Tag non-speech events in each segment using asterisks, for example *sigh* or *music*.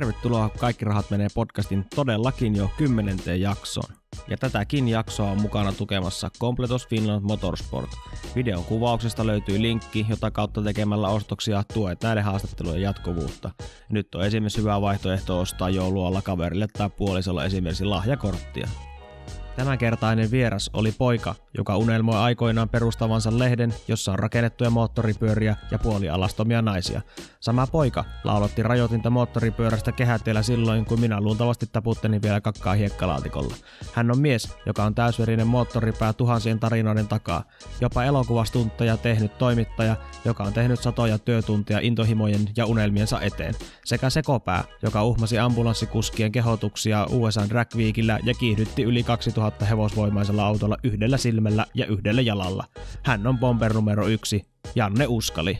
Tervetuloa Kaikki rahat menee podcastin todellakin jo kymmenenteen jaksoon. Ja tätäkin jaksoa on mukana tukemassa Completos Finland Motorsport. Videon kuvauksesta löytyy linkki, jota kautta tekemällä ostoksia tuet näiden haastattelujen jatkuvuutta. Nyt on esimerkiksi hyvä vaihtoehto ostaa joulualla kaverille tai puolisolla esimerkiksi lahjakorttia. Tämänkertainen vieras oli poika, joka unelmoi aikoinaan perustavansa lehden, jossa on rakennettuja moottoripyöriä ja puolialastomia naisia. Sama poika laulotti rajoitinta moottoripyörästä kehätiellä silloin, kun minä luultavasti taputtelin vielä kakkaa hiekkalaatikolla. Hän on mies, joka on täysverinen moottoripää tuhansien tarinoiden takaa. Jopa elokuvastuntteja tehnyt toimittaja, joka on tehnyt satoja työtuntia intohimojen ja unelmiensa eteen. Sekä sekopää, joka uhmasi ambulanssikuskien kehotuksia USA Drag Weekillä ja kiihdytti yli 2000 hevosvoimaisella autolla yhdellä silmällä ja yhdellä jalalla. Hän on bomber numero yksi, Janne Uskali.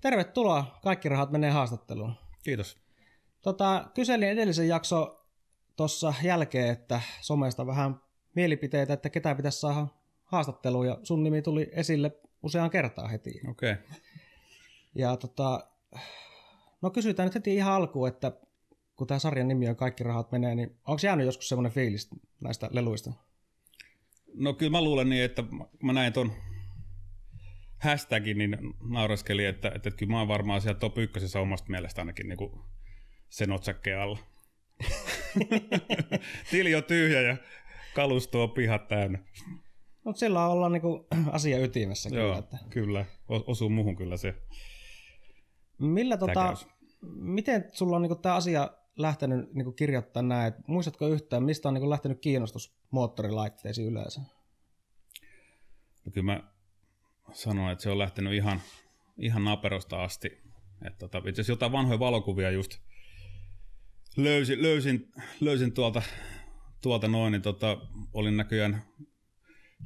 Tervetuloa, kaikki rahat menee haastatteluun. Kiitos. Tota, kyselin edellisen jakso tuossa jälkeen, että somesta vähän mielipiteitä, että ketä pitäisi saada haastatteluun, ja sun nimi tuli esille useaan kertaan heti. Okei. Okay. Ja tota, no kysytään nyt heti ihan alkuun, että kun tämä sarjan nimi on Kaikki rahat menee, niin onko jäänyt joskus semmoinen fiilis näistä leluista? No kyllä mä luulen niin, että mä näin ton hashtagin, niin naureskeli, että, että, että kyllä mä oon varmaan siellä top ykkösessä omasta mielestä ainakin niin kuin sen otsakkeen alla. *laughs* Tili on tyhjä ja kalusto on pihat täynnä. Mutta sillä ollaan niinku asia ytimessä kyllä. Joo, että... kyllä. Osuu muuhun kyllä se Millä tota, miten sulla on niinku tämä asia lähtenyt niinku kirjoittaa näin? Muistatko yhtään, mistä on niinku lähtenyt kiinnostus moottorilaitteisiin yleensä? No kyllä mä sanoin, että se on lähtenyt ihan, ihan naperosta asti. Että tota, itse asiassa jotain vanhoja valokuvia just löysin, löysin, löysin tuolta, tuolta noin, niin tota, olin näköjään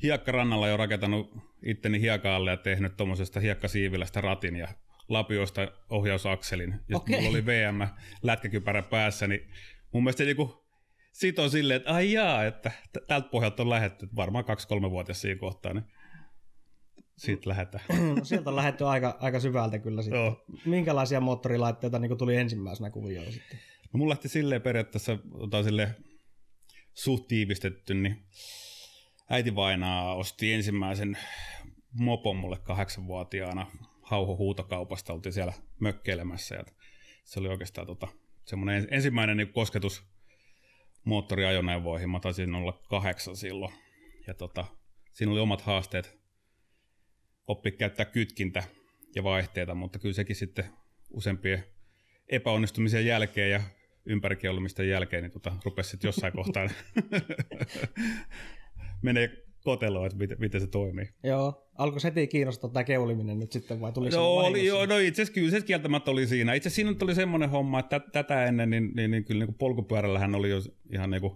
hiekkarannalla jo rakentanut itteni hiekaalle ja tehnyt tuommoisesta hiekkasiivilästä ratin ja lapioista ohjausakselin. Ja okay. mulla oli VM lätkäkypärä päässä, niin mun mielestä niinku sitoi silleen, että ai jaa, että tältä pohjalta on lähetty, varmaan kaksi-kolme-vuotias siinä kohtaa, niin siitä lähdetään. *clears throat* No, sieltä on lähdetty aika, aika syvältä kyllä sitten. Joo. Minkälaisia moottorilaitteita niin tuli ensimmäisenä kuvioon sitten? No mun lähti silleen periaatteessa, tai silleen suht tiivistetty, niin äiti vainaa osti ensimmäisen mopon mulle kahdeksanvuotiaana Hauho huutokaupasta, oltiin siellä mökkeilemässä ja se oli oikeastaan tota, semmoinen ensimmäinen niin kosketus moottoriajoneuvoihin. Mä taisin olla kahdeksan silloin. Ja tota, siinä oli omat haasteet oppi käyttää kytkintä ja vaihteita, mutta kyllä sekin sitten useampien epäonnistumisen jälkeen ja ympärikeulimisten jälkeen, niin tota, rupesi sitten jossain kohtaa *laughs* menee koteloon, että miten, miten se toimii. Joo, alkoi heti kiinnostaa tämä keuliminen nyt sitten vai tuli no, oli, joo, no itse asiassa kyllä se kieltämättä oli siinä. Itse asiassa siinä oli semmoinen homma, että tätä ennen niin, niin, niin kyllä niin kuin polkupyörällähän oli jo ihan niin kuin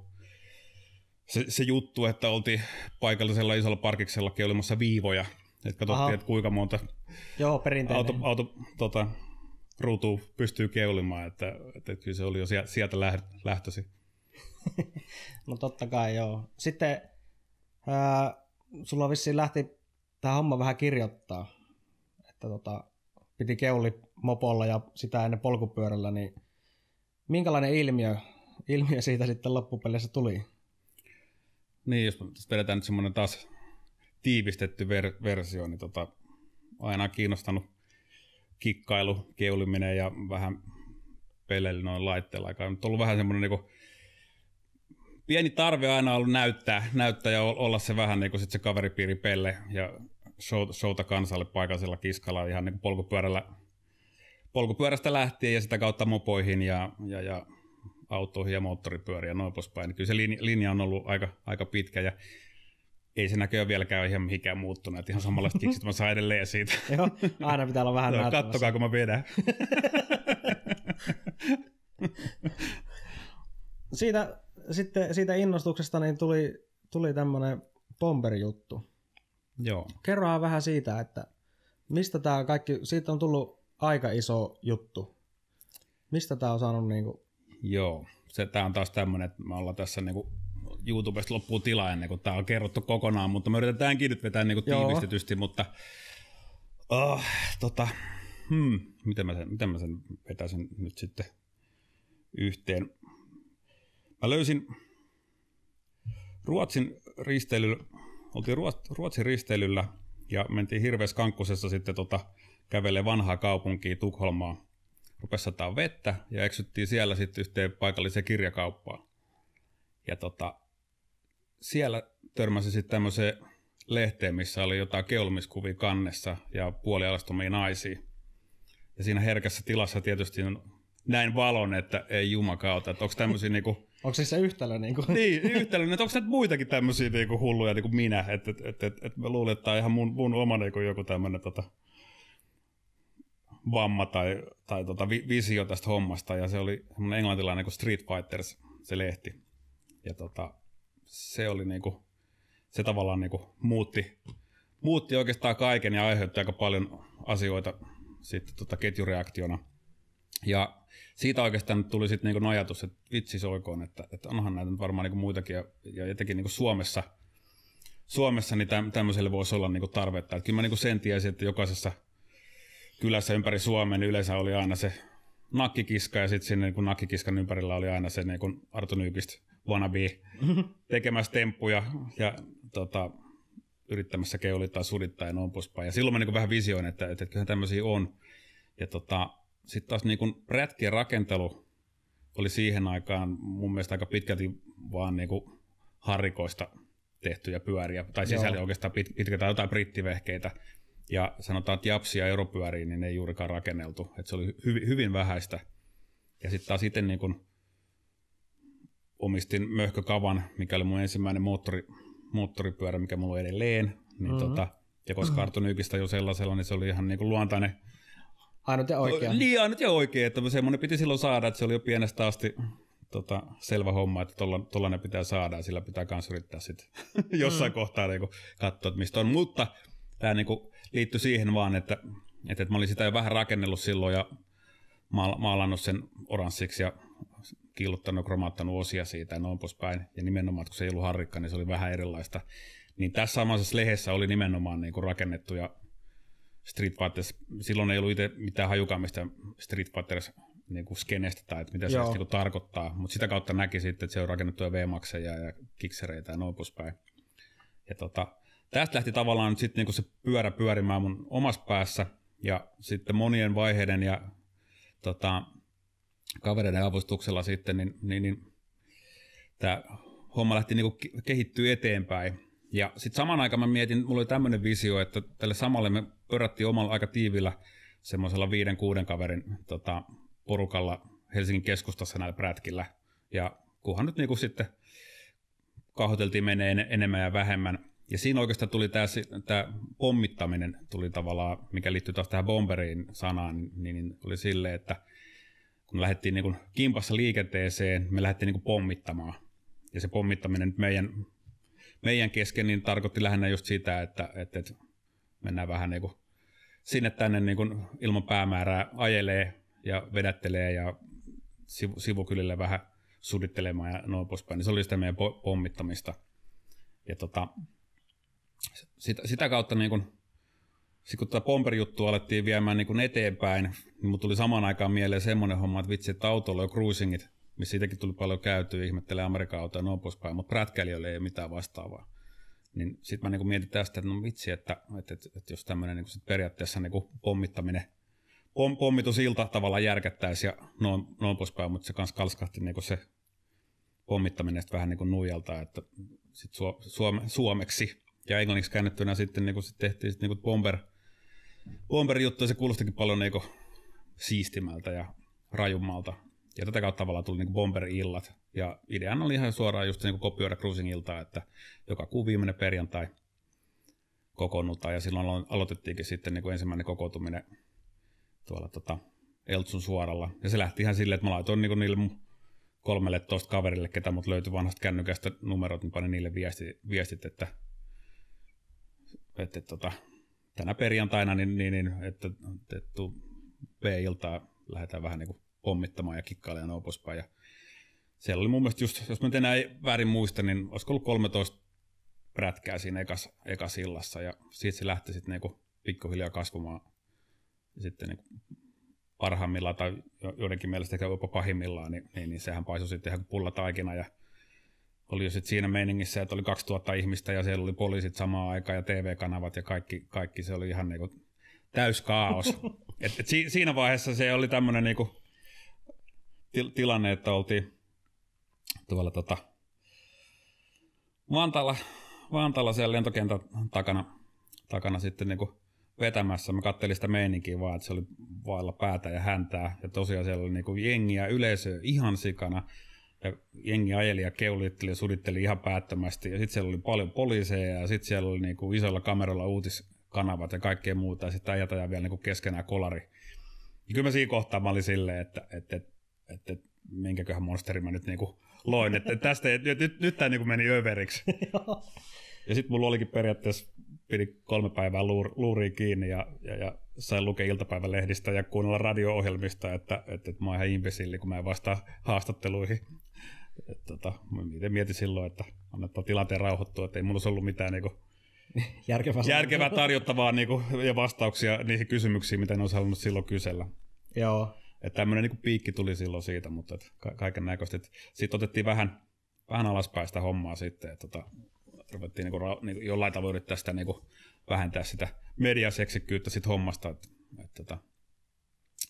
se, se juttu, että oltiin paikallisella isolla parkiksella keulimassa viivoja, että katsottiin, Aha. että kuinka monta Joo, perinteinen. auto, auto tota, ruutu pystyy keulimaan, että, että kyllä se oli jo sieltä lähtösi. *laughs* no totta kai joo. Sitten ää, sulla vissiin lähti tämä homma vähän kirjoittaa, että tota, piti keuli mopolla ja sitä ennen polkupyörällä, niin minkälainen ilmiö, ilmiö siitä sitten loppupeleissä tuli? Niin, jos vedetään nyt semmoinen taas tiivistetty ver- versio, niin tota, aina kiinnostanut kikkailu, keuliminen ja vähän peleillä noin laitteilla. Aika on ollut vähän semmoinen niin pieni tarve aina ollut näyttää, näyttää ja olla se vähän niin kuin sit se kaveripiiri pelle ja show, showta kansalle paikallisella kiskalla ihan niin kuin polkupyörällä, polkupyörästä lähtien ja sitä kautta mopoihin ja, ja, ja autoihin ja moottoripyöriin ja noin poispäin. Kyllä se linja, linja on ollut aika, aika pitkä ja ei se näköjään vieläkään ihan mihinkään muuttunut. Että ihan samanlaista *laughs* kiksit mä saan edelleen siitä. Joo, aina pitää olla vähän no, Kattokaa, kun mä vedän. siitä, sitten, siitä innostuksesta niin tuli, tuli tämmöinen bomber-juttu. Joo. Kerrohan vähän siitä, että mistä tämä kaikki, siitä on tullut aika iso juttu. Mistä tämä on saanut niinku... Joo, se, tämä on taas tämmöinen, että me ollaan tässä niinku YouTubesta loppuu tila ennen kuin tämä on kerrottu kokonaan, mutta me yritetäänkin nyt vetää niin kuin tiivistetysti, mutta oh, tota, hmm, miten, mä sen, miten mä sen vetäisin nyt sitten yhteen. Mä löysin Ruotsin risteilyllä, oltiin Ruotsin risteilyllä ja mentiin hirveässä kankkusessa sitten tota, kävelee vanhaa kaupunkia Tukholmaa. Rupesi sataa vettä ja eksyttiin siellä sitten yhteen paikalliseen kirjakauppaan. Ja tota, siellä törmäsi sitten tämmöiseen lehteen, missä oli jotain keulmiskuvia kannessa ja puolialastomia naisia. Ja siinä herkässä tilassa tietysti näin valon, että ei jumakauta. Että onko tämmöisiä niinku... Onko se se yhtälö? Niin, kuin? *laughs* niin, yhtälö. Että onko näitä muitakin tämmöisiä niinku hulluja niin kuin minä? Että et, et, et, et mä luulin, että tämä on ihan mun, mun oma niinku joku tämmöinen tota, vamma tai, tai tota, vi, visio tästä hommasta. Ja se oli semmoinen englantilainen kuin Street Fighters, se lehti. Ja tota, se oli niinku, se tavallaan niinku muutti, muutti oikeastaan kaiken ja aiheutti aika paljon asioita sitten tota ketjureaktiona. Ja siitä oikeastaan tuli sitten niinku ajatus, että vitsi soikoon, että, että onhan näitä varmaan niinku muitakin ja, ja jotenkin niinku Suomessa, Suomessa niin tämmöiselle voisi olla niinku tarvetta. Et kyllä mä niinku sen tiesin, että jokaisessa kylässä ympäri Suomen niin yleensä oli aina se nakkikiska ja sitten sinne niin nakkikiskan ympärillä oli aina se niin kuin Arto Nykist wannabe *laughs* tekemässä temppuja ja tota, yrittämässä keulittaa, sudittaa ja noin poispäin. Ja silloin mä niin vähän visioin, että, että, että kyllähän tämmöisiä on. Ja tota, sitten taas niin kuin rätkien rakentelu oli siihen aikaan mun mielestä aika pitkälti vaan niin kuin harrikoista tehtyjä pyöriä, tai sisällä oikeastaan pit, pitkältä jotain brittivehkeitä. Ja sanotaan, että japsia europyöriin, niin ne ei juurikaan rakenneltu. että se oli hyvin, hyvin vähäistä. Ja sitten taas itse niin kun omistin möhkökavan, mikä oli mun ensimmäinen moottori, moottoripyörä, mikä mulla on edelleen. Niin mm-hmm. tota, ja koska. *clears throat* Arto Nykistä jo sellaisella, niin se oli ihan niin kuin luontainen. Ainut ja oikea. Niin, ainut ja oikea. Että semmoinen piti silloin saada, että se oli jo pienestä asti tota, selvä homma, että tuollainen pitää saada ja sillä pitää myös yrittää sitten *laughs* jossain mm. kohtaa niin katsoa, että mistä on. Mutta tämä niin liittyi siihen vaan, että, että, että mä olin sitä jo vähän rakennellut silloin ja maalannut sen oranssiksi ja kiilluttanut ja kromaattanut osia siitä ja noin poispäin. Ja nimenomaan, kun se ei ollut harrikka, niin se oli vähän erilaista. Niin tässä samassa lehdessä oli nimenomaan niin kuin rakennettu ja Street Fighters, silloin ei ollut itse mitään hajukamista Street Fighters niin kuin skenestä tai että mitä se niin kuin tarkoittaa, mutta sitä kautta näki sitten, että se on rakennettu V-makseja ja kiksereitä ja noin poispäin. Ja tota, tästä lähti tavallaan sitten niinku se pyörä pyörimään mun omassa päässä ja sitten monien vaiheiden ja tota, kavereiden avustuksella sitten, niin, niin, niin tämä homma lähti niinku kehittyä eteenpäin. Ja sitten saman aikaan mä mietin, mulla oli tämmöinen visio, että tälle samalle me pörättiin omalla aika tiivillä semmoisella viiden, kuuden kaverin tota, porukalla Helsingin keskustassa näillä prätkillä. Ja kunhan nyt niinku sitten kahoteltiin menee enemmän ja vähemmän, ja siinä oikeastaan tuli tämä, tämä pommittaminen, tuli tavallaan, mikä liittyy taas tähän bomberiin sanaan, niin, niin oli silleen, että kun me lähdettiin niin kimpassa liikenteeseen, me lähdettiin niin pommittamaan. Ja se pommittaminen meidän, meidän kesken niin tarkoitti lähinnä just sitä, että, että, että mennään vähän niin kuin sinne tänne niin kuin ilman päämäärää ajelee ja vedättelee ja sivu, sivukylille vähän sudittelemaan ja noin poispäin. Niin se oli sitä meidän pommittamista. Ja tota, sitä, sitä kautta niin kun, sit kun tätä pomper-juttua alettiin viemään niin kun eteenpäin, niin mun tuli samaan aikaan mieleen semmoinen homma, että vitsi, että autolla on cruisingit, missä siitäkin tuli paljon käytyä, ihmettelee Amerikan autoja ja noin poispäin, mutta prätkäilijöille ei ole mitään vastaavaa. Niin sitten mä niin mietin tästä, että no vitsi, että, että, että, että jos tämmöinen niin sit periaatteessa niin pommittaminen, pom, pommitusilta tavallaan järkättäisiin ja noin, noin poispäin, mutta se kanssa kalskahti niin se pommittaminen vähän niin nuijalta, että sit suome, suomeksi ja englanniksi käännettynä sitten niin sit tehtiin sitten niin bomber, bomber-juttu, ja se kuulostikin paljon niin siistimältä ja rajummalta. Ja tätä kautta tavallaan tuli niin bomber-illat. Ja ideana oli ihan suoraan just niin kopioida cruising-iltaa, että joka kuu viimeinen perjantai kokoonnutaan. Ja silloin aloitettiinkin sitten niin ensimmäinen kokoutuminen tuolla tota, Eltsun suoralla. Ja se lähti ihan silleen, että mä laitoin niin niille kolmelle toista kaverille, ketä mut löytyi vanhasta kännykästä numerot, niin panin niille viesti, viestit, että että, että tota, tänä perjantaina niin, niin, niin että, että B-iltaa lähdetään vähän niin kuin pommittamaan ja kikkailemaan ja noin Ja siellä oli mun mielestä just, jos mä nyt enää väärin muista, niin olisiko ollut 13 prätkää siinä ekas, ekas illassa. Ja siitä se lähti sitten niin pikkuhiljaa kasvamaan ja sitten niin parhaimmillaan tai joidenkin mielestä ehkä jopa pahimmillaan, niin, niin, niin sehän paisui sitten ihan pullataikina ja oli jo sitten siinä meiningissä, että oli 2000 ihmistä ja siellä oli poliisit samaan aikaan ja TV-kanavat ja kaikki, kaikki. Se oli ihan niinku täys kaos. *laughs* et, et si, siinä vaiheessa se oli tämmöinen niinku til, tilanne, että oltiin tuolla tota, Vantaalla, Vantaalla siellä lentokentän takana, takana sitten niinku vetämässä. Mä kattelin sitä meininkiä vaan, että se oli vailla päätä ja häntää. Ja tosiaan siellä oli niinku jengiä yleisö ihan sikana. Ja jengi ajeli ja keulitteli ja suditteli ihan päättömästi. Ja sitten siellä oli paljon poliiseja ja sitten siellä oli niinku isoilla kameralla uutiskanavat ja kaikkea muuta. Ja sitten äijät vielä niinku keskenään kolari. Ja kyllä mä siinä kohtaa mä olin silleen, että, että, että, että, minkäköhän monsteri mä nyt niinku loin. Että tästä, nyt, nyt, nyt tämä niinku meni överiksi. *laughs* ja sitten mulla olikin periaatteessa pidi kolme päivää luur, luuriin kiinni ja, ja, ja sain lukea iltapäivälehdistä ja kuunnella radio-ohjelmista, että, että, että mä oon ihan imbesilli, kun mä en vastaa haastatteluihin. Et, tota, mä mietin silloin, että annettaa tilanteen rauhoittua, että ei mulla olisi ollut mitään niinku, *laughs* järkevää, järkevää tarjottavaa niinku, ja vastauksia niihin kysymyksiin, mitä ne olisi halunnut silloin kysellä. Joo. Että tämmöinen niinku piikki tuli silloin siitä, mutta ka- kaiken näköistä. Sitten otettiin vähän, vähän alaspäin sitä hommaa sitten, että tota, ruvettiin niinku, niinku jollain tavoin yrittää sitä niinku vähentää sitä mediaseksikkyyttä sit hommasta. Et, et, tota.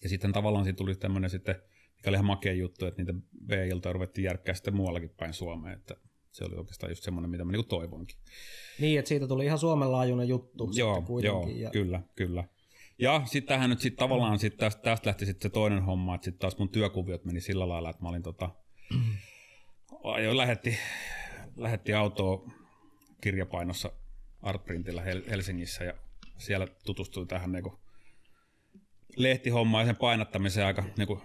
Ja sitten tavallaan siitä tuli tämmöinen sitten, mikä oli ihan makea juttu, että niitä B-iltoja ruvettiin järkkää sitten muuallakin päin Suomeen, että se oli oikeastaan just semmoinen, mitä mä niinku toivoinkin. Niin, että siitä tuli ihan Suomen laajuinen juttu joo, joo, ja... kyllä, kyllä. Ja sitten tähän nyt sitten tavallaan sit tästä, tästä lähti sitten se toinen homma, että sitten taas mun työkuviot meni sillä lailla, että mä olin tota, jo lähetti, lähetti autoa kirjapainossa Artprintillä Helsingissä ja siellä tutustuin tähän niin lehtihommaan ja sen painattamiseen aika niin kuin,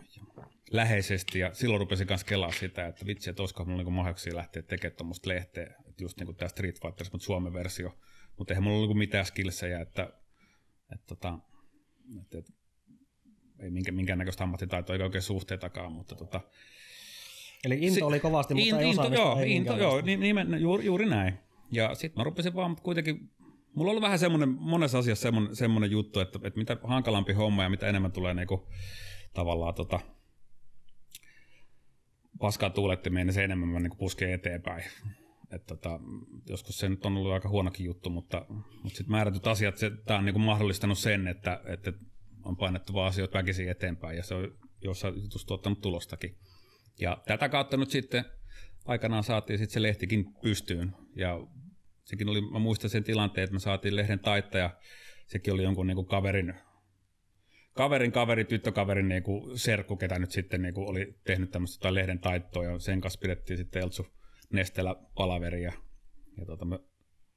läheisesti. Ja silloin rupesin kanssa kelaa sitä, että vitsi, että olisiko mulla niin mahdollisuuksia lähteä tekemään tuommoista lehteä, että just niin kuin tämä Street Fighters, mutta Suomen versio, mutta eihän mulla ollut niinku mitään skillsejä, että, että, tota, että, että ei minkä, minkäännäköistä ammattitaitoa eikä oikein suhteitakaan, mutta tota, Eli into si- oli kovasti, mutta in, ei into, joo, into, joo, nimen, juuri, juuri näin. Ja sitten mä rupesin vaan kuitenkin, mulla oli vähän semmoinen, monessa asiassa semmoinen, semmoinen juttu, että, että mitä hankalampi homma ja mitä enemmän tulee niinku, tavallaan tota, paskaa tuulettimeen, niin se enemmän mä niinku puskee eteenpäin. Et tota, joskus se nyt on ollut aika huonokin juttu, mutta, mutta sitten määrätyt asiat, tämä on niinku mahdollistanut sen, että, että on painettu vaan asioita väkisin eteenpäin ja se on jossain jutussa tuottanut tulostakin. Ja tätä kautta nyt sitten aikanaan saatiin sitten se lehtikin pystyyn. Ja sekin oli, mä muistan sen tilanteen, että me saatiin lehden taittaja, sekin oli jonkun niin kuin kaverin, kaverin kaveri, tyttökaverin niin kuin serkku, ketä nyt sitten niin kuin oli tehnyt tämmöistä lehden taittoa, ja sen kanssa pidettiin sitten Eltsu Nestelä palaveria. Ja tota, mä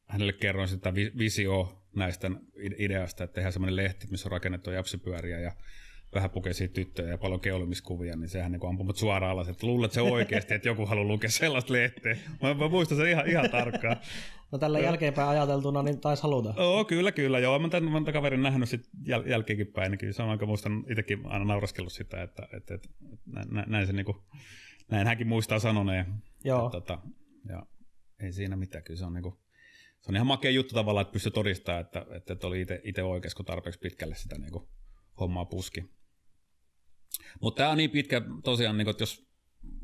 hänelle kerroin sitä visio näistä ideasta, että tehdään semmoinen lehti, missä on rakennettu japsipyöriä ja vähäpukeisia tyttöjä ja paljon keulimiskuvia, niin sehän niin ampui mut suoraan alas, että luulet se oikeasti, että joku haluaa lukea sellaista lehteä. Mä, mä muistan sen ihan, ihan tarkkaan. No tällä jälkeenpäin ajateltuna, niin taisi haluta. Oo, kyllä, kyllä. Joo, mä tämän monta kaverin nähnyt sit jäl, jälkeenkin päin, niin kyllä se on aika muistan itsekin aina nauraskellut sitä, että, että, että, että näin, näin, se niin kuin, näin hänkin muistaa sanoneen. Joo. Että, että, ja ei siinä mitään, kyllä se on niin kuin, se on ihan makea juttu tavallaan, että pystyy todistamaan, että, että, että oli itse oikeassa, kun tarpeeksi pitkälle sitä niin kuin, hommaa puski. Mutta tämä on niin pitkä tosiaan, niin kun, että jos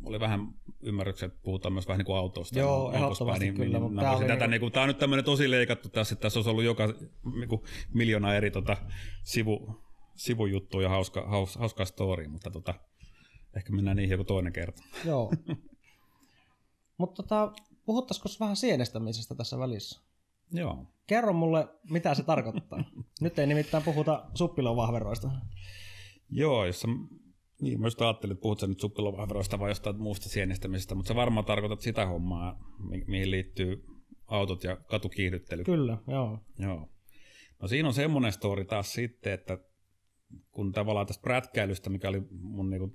oli vähän ymmärrykset, että puhutaan myös vähän niin kuin autosta. Joo, niin ehdottomasti niin, kyllä. Niin, tämä, oli... tätä, niin kuin, tämä on nyt tämmöinen tosi leikattu tässä, että tässä olisi ollut joka niin kuin, miljoona eri tota, sivu, sivujuttuja ja hauska, haus, hauska story, mutta tota, ehkä mennään niihin joku toinen kerta. Joo. *laughs* mutta tota, puhuttaisiko vähän sienestämisestä tässä välissä? Joo. Kerro mulle, mitä se tarkoittaa. *laughs* Nyt ei nimittäin puhuta suppilovahveroista. Joo, jos sä niin, mä just ajattelin, että puhut sä nyt suppilovahveroista vai jostain muusta sienestämisestä, mutta sä varmaan tarkoitat sitä hommaa, mi- mihin liittyy autot ja katukiihdyttely. Kyllä, joo. Joo. No siinä on semmoinen story taas sitten, että kun tavallaan tästä prätkäilystä, mikä oli mun niinku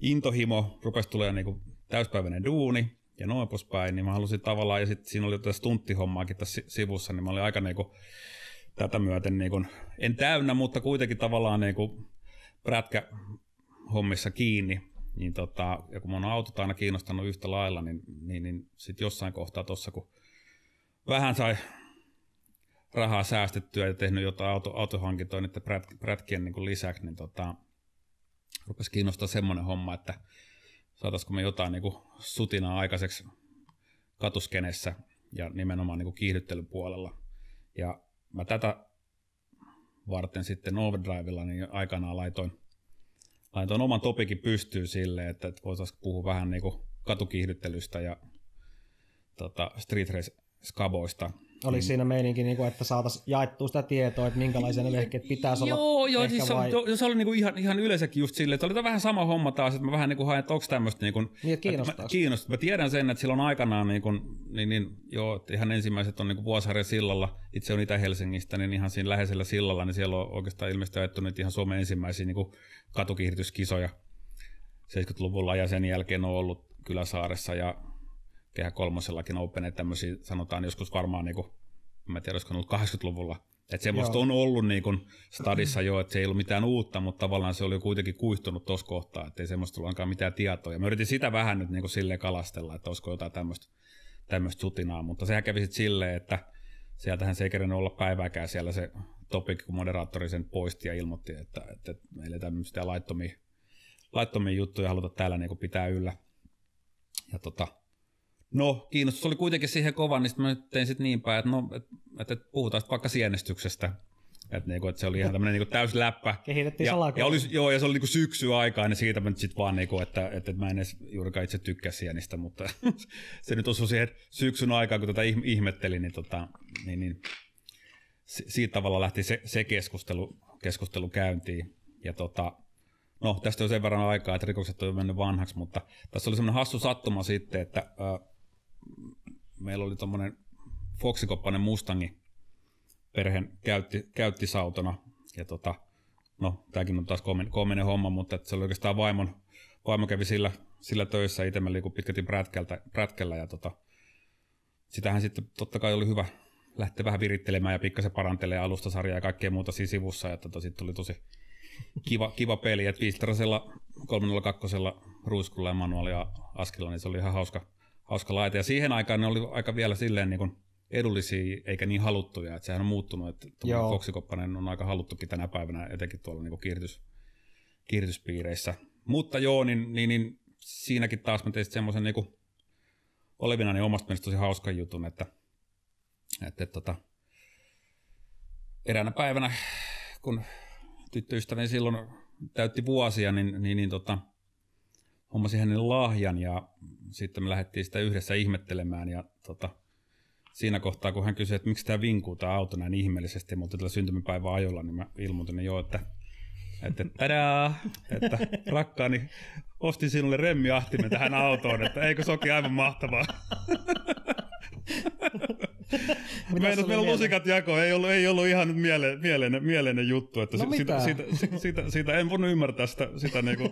intohimo, rupesi tulemaan niinku täyspäiväinen duuni ja noin poispäin, niin mä halusin tavallaan, ja sitten siinä oli tätä stunttihommaakin tässä sivussa, niin mä olin aika niinku tätä myöten, niinku, en täynnä, mutta kuitenkin tavallaan niinku prätkä hommissa kiinni, niin tota, ja kun mun autot aina kiinnostanut yhtä lailla, niin, niin, niin sitten jossain kohtaa tuossa, kun vähän sai rahaa säästettyä ja tehnyt jotain auto, autohankintoja niiden prät, prätkien niin lisäksi, niin tota, rupesi kiinnostaa semmoinen homma, että saataisiko me jotain niin kuin sutinaa aikaiseksi katuskenessä ja nimenomaan niin kuin kiihdyttelypuolella. Ja mä tätä varten sitten Overdrivella niin aikanaan laitoin, laitoin oman topikin pystyyn silleen, että voitaisiin puhua vähän niin kuin katukiihdyttelystä ja tota, street race skaboista Oliko mm. siinä meininki, niin kuin, että saataisiin jaettua sitä tietoa, että minkälaisia ne vehkeet pitäisi joo, olla? Joo, siis se, vai... se oli niin kuin ihan, ihan yleensäkin just silleen, että oli vähän sama homma taas, että mä vähän niin kuin haen, että onko tämmöistä niin kuin, niin, että mä, kiinnostaa. Mä tiedän sen, että silloin aikanaan, niin, kuin, niin, niin joo, että ihan ensimmäiset on niin kuin Vuosaaren sillalla, itse on Itä-Helsingistä, niin ihan siinä läheisellä sillalla, niin siellä on oikeastaan ilmeisesti ajettu nyt ihan Suomen ensimmäisiä niin kuin katukiihdytyskisoja 70-luvulla ja sen jälkeen on ollut Kyläsaaressa ja Kehä kolmosellakin Open, että tämmöisiä sanotaan joskus varmaan niin kuin mä en tiedä, olisiko ollut 80-luvulla. Että semmoista Joo. on ollut niin kuin stadissa jo, että se ei ollut mitään uutta, mutta tavallaan se oli jo kuitenkin kuihtunut tuossa kohtaa, että ei semmoista ollut mitään tietoa. Ja mä yritin sitä vähän nyt niin kuin silleen kalastella, että olisiko jotain tämmöistä, tämmöistä sutinaa, mutta sehän kävi sitten silleen, että sieltähän se ei kerennyt olla päivääkään siellä se topic, kun moderaattori sen poisti ja ilmoitti, että, että, meillä ei tämmöistä laittomia, laittomia juttuja haluta täällä niin kuin pitää yllä. Ja tota, No, kiinnostus oli kuitenkin siihen kova, niin mä tein sitten niin päin, että, no, että, että puhutaan vaikka sienestyksestä. Että, niinku, että se oli ihan tämmöinen niinku täys läppä. Kehitettiin ja, ja, oli, joo, ja se oli niinku syksy aikaa, niin siitä mä nyt sitten vaan, niinku, että, että, että, mä en edes juurikaan itse tykkää sienistä, mutta *laughs* se nyt osui siihen syksyn aikaan, kun tätä ihmettelin, niin, tota, niin, niin siitä tavalla lähti se, se keskustelu, keskustelu käyntiin. Ja tota, no, tästä on sen verran aikaa, että rikokset on mennyt vanhaksi, mutta tässä oli semmoinen hassu sattuma sitten, että äh, meillä oli tuommoinen Foxikoppainen Mustangi perheen käytti, käytti sautona. Ja tota, no, tämäkin on taas koominen homma, mutta se oli oikeastaan vaimon, vaimo kävi sillä, sillä töissä, itse mä liikun pitkälti prätkällä ja tota, sitähän sitten totta kai oli hyvä lähteä vähän virittelemään ja pikkasen parantelee alustasarjaa ja kaikkea muuta siinä sivussa. Ja tota, sitten tuli tosi kiva, kiva peli, että viistarasella 302 ruiskulla ja manuaalia askilla, niin se oli ihan hauska, hauska laite. Ja siihen aikaan ne oli aika vielä silleen niin kuin edullisia eikä niin haluttuja, että sehän on muuttunut, että koksikoppanen on aika haluttukin tänä päivänä, etenkin tuolla niin kuin kiihdytys, kiihdytyspiireissä. Mutta joo, niin, niin, niin siinäkin taas mä tein semmoisen niin olevina niin omasta mielestä tosi hauskan jutun, että, että, että tota, eräänä päivänä, kun tyttöystäväni silloin täytti vuosia, niin, niin, niin tota, hommasin hänelle lahjan ja sitten me lähdettiin sitä yhdessä ihmettelemään ja tota, siinä kohtaa, kun hän kysyi, että miksi tämä vinkuu tämä auto näin ihmeellisesti, mutta tällä syntymäpäivän ajolla, niin mä ilmoitin jo, että että tadaa, että rakkaani, ostin sinulle remmiahtimen tähän autoon, että eikö se aivan mahtavaa. *laughs* *laughs* Meidän meillä lusikat jako, ei ollut, ei ollut ihan miele, mieleinen, mieleinen juttu, että no sitä, sitä, sitä, sitä, sitä, en voinut ymmärtää sitä, sitä niinku